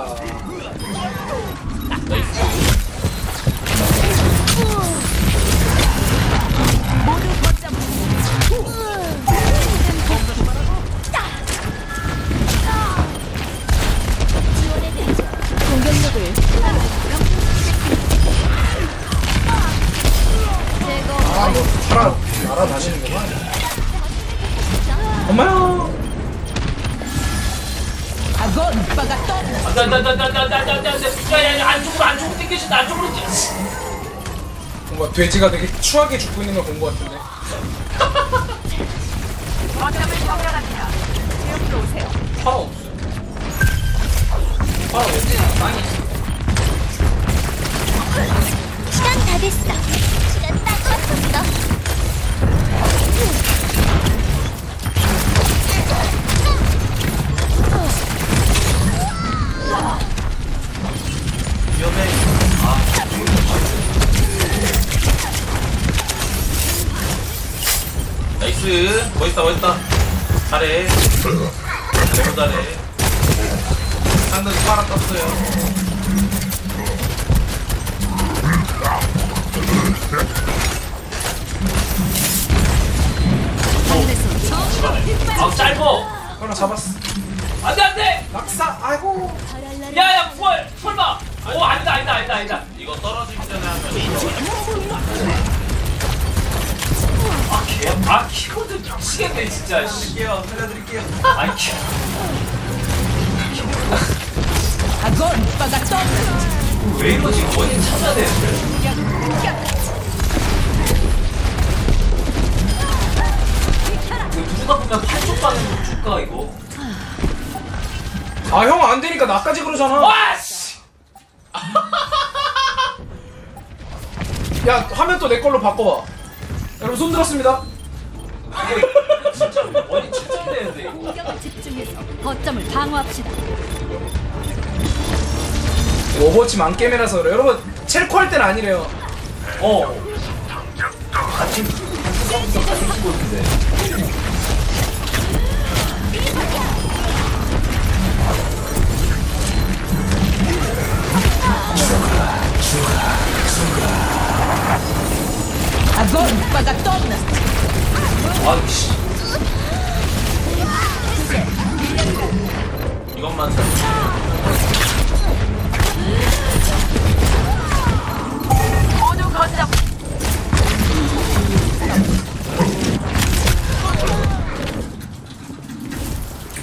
안쪽으로, 안쪽으로. 뭔가 돼지가 되게 추하게 죽고 있는 걸 본 것 같은데. 파라 없어요 파라 없지 많이 시간 다 됐어. 멋있다 멋있다 잘해 너무 잘해 상대 파라 떴어요 아, 짧어. 하나 잡았어 안 돼, 안 돼. 낙사 아이고 야, 야, 뭘, 설마. 오, 아니다, 아니다, 아니다, 아니다. 이거 떨어지기 전에 하면 아, 개, 아, 키보드 미치겠네, 진짜. 씨. 살려드릴게요 살려드릴게요 아이, 키. 아건 오빠가 떠. 왜 이러지? 원인 찾아야 되는데. 이거 누가 보면 팔쪽 반응 줄까, 이거? 아 형 안 되니까 나까지 그러잖아 와, 씨! 야 화면 또 내 걸로 바꿔봐 여러분 손 들었습니다 진짜 원인 찾아야 되는데, 이거. 공격을 집중해서 거점을 방어합시다. 오버워치 만게임이라서 그래 여러분 첼코 할 때는 아니래요 어. 같이, 같이 같이 키보드인데. 아건 오빠가 떠. 아이씨 이것만 살 모두 건담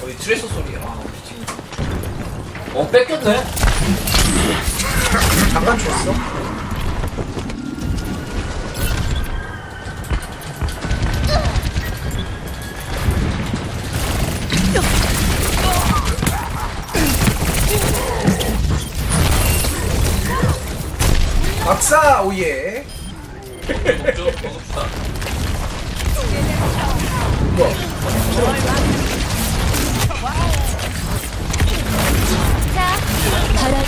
어이 트레서 소리야. 아, 어 뺏겼네? 잠깐 줬어? 박사 오예. 바라.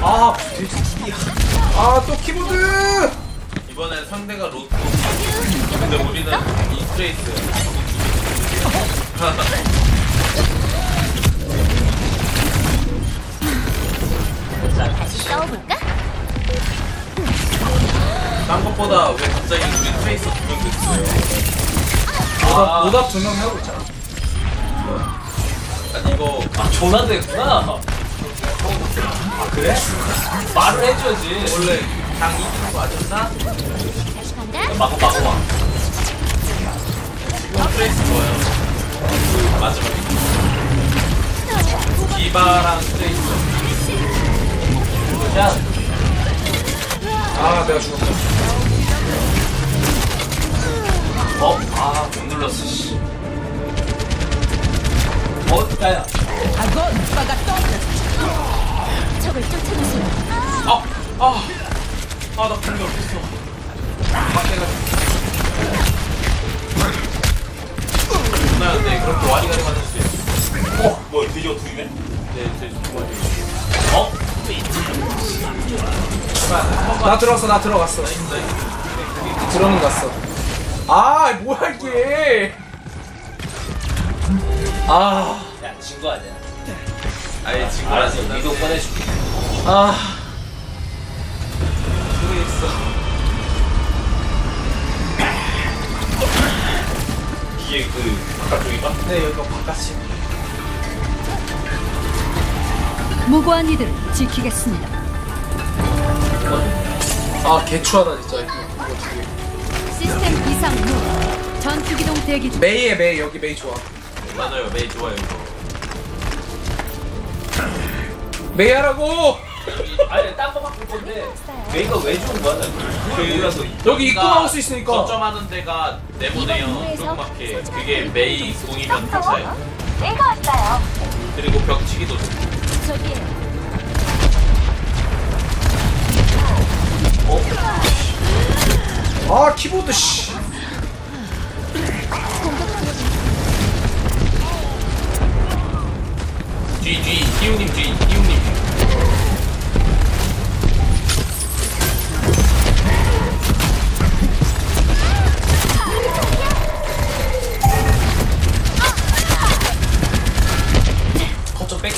아, 아, 또 키보드! 이번엔 상대가 로또. 근데 우리는 이 트레이스. 다시 싸워볼까? 딴 것보다 왜 갑자기 우리 트레이서 두명 됐어요? 오답, 오답 두명 하고 있잖아. 아니 이거 아 했구나 아 그래? 말을 해줘야지 원래 당 이기는 거 간다. 마구 마구 막 트레이스 좋아요. 그 마지막에. 디바랑 트레이스. 야 아, 내가 죽었다. 어? 아, 못 눌렀어, 씨. 어, 야야. 적을 쫓아내세요. 아! 아! 아, 나 공이 없었어. 나 근데 그렇게 와리가리 있어. 어, 뭐, 드디어 두 개네? 네, 제 정말. 어? 나 들어갔어, 나 들어갔어. 들어는 갔어. 아, 뭐야, 이게. 아, 야, 진거 아니야? 아예 지금 알았어. 위도 꺼내줄게. 아. 모르겠어. 이게 그, 바깥쪽인가? 네, 여기가 바깥이. 무고한 이들을 지키겠습니다. 아, 개추하다, 진짜. 이거, 이거 되게. 시스템 이상 무 전투기동 대기 중. 메이에 메이, 여기 메이 좋아. 맞아요, 메이 좋아요, 이거. 메이 하라고! 아니, 딴거 바꿀 건데, 메이가 왜 좋은 거야? 나 그걸 몰라서. 여기 입고 나올 수 있으니까. 거점하는 데가 네모네요. 조그맣게. 그게 메이 공이면 괜찮아요. 내가 왔어요. 그리고 벽치기도 좋고. 저기에요. 아, 키보드, 씨. 뒤, 뒤, 희웅님 뒤, 희웅님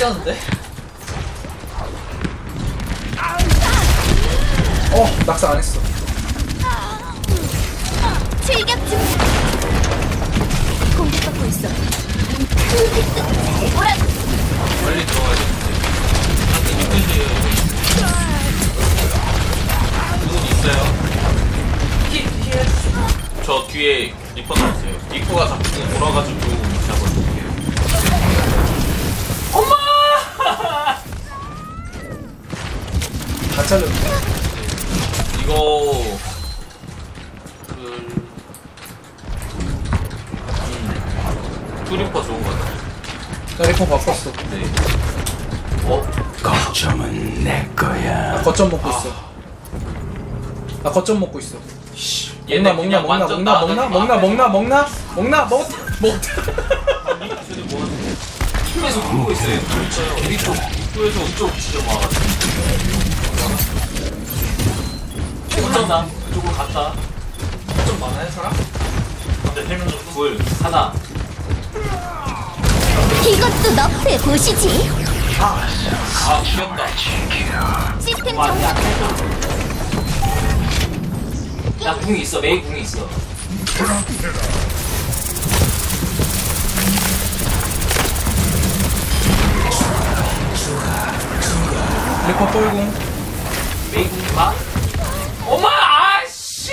뺏겼는데? 어, 낙사 안 했어. 출격 중. 공격받고 있어. 오라. 빨리 들어가야 되는데. 한테 힘들지. 누군 있어요? 저 뒤에 리퍼 나왔어요. 리퍼가 자꾸 돌아가지고 다 잘렸네. 이거 그 음, two리퍼 좋은 것 같아요. 나 리퍼 바꿨어. 네. 거점은 내 거야. 나 거점 먹고 있어. 나 거점 먹고 있어. 얘네 먹나, 먹나, 그냥 먹나, 완전 먹나, 먹나, 나가지 먹나, 마. 먹나, 먹나, 먹나, 먹, 먹. 팀에서 누르고 있어요. 그렇죠. 우리 쪽, 입구에서 이쪽 지점 와가지고. 어쩐다. 그쪽으로 갔다. 좀 많아요 사람? 근데 세명 정도? 둘, 하나. 이것도 너프해 보시지. 아 귀엽다. 시스템 정상. 나 궁이 있어. 메이 궁이 있어. 리퍼 뻘궁. 메이궁마 엄마 아씨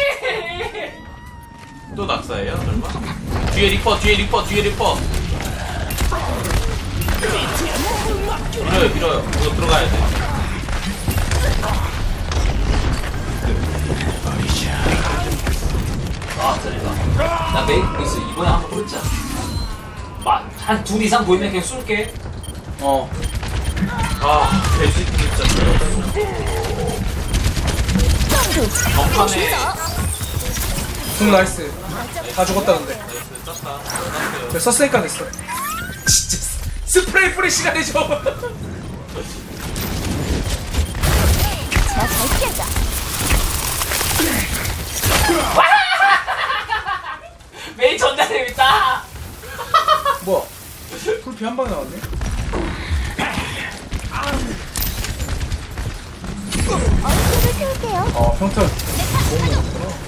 또 낙사예요? 설마? 뒤에 리퍼 뒤에 리퍼 뒤에 리퍼. 밀어요 밀어요. 이거 들어가야 돼. 아나 메이궁 이번에 한번 쏠자. 한둘 이상 보이면 그냥 쏠게. 어. 아 돼지 진짜 전판에 궁 nice. 다 죽었다 근데. nice 떴다 그래, 썼으니까 됐어. 진짜 스- 스프레이 뿌릴 시간이 죠 자잘 피하자 메이 존나 재밌다 뭐야? 풀피 한 방에 나왔네. 얼굴을 태울게요 아 평타 너무 먹었구나.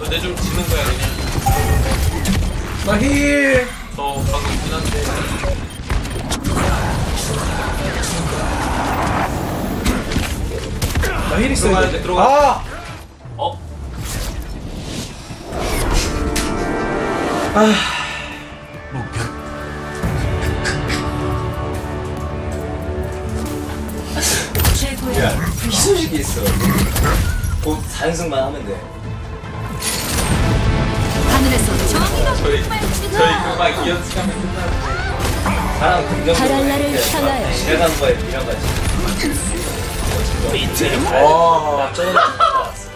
이거 내주면 지는 거야 그냥 나 힐. 저 방금 있긴 한데 나힐 있어야 들어가야 돼. 돼, 들어가. 아. 어? 희소식이 있어. 곧 4연승만 하면 돼. 하늘에서 정의가 저희 저희 이연승하면 끝나는데 사람 긍정적으로 향하여. 지나간 거에 밀어가지고. 와. 저는 왔어.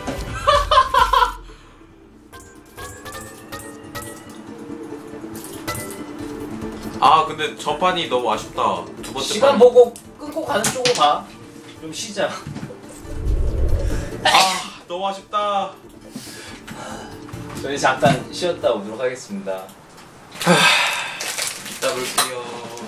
아 근데 저 판이 너무 아쉽다 두 번째 시간 판이. 보고 끊고 가는 쪽으로 가. 좀 쉬자. 아 너무 아쉽다 저희 잠깐 쉬었다 오도록 하겠습니다. 이따 볼게요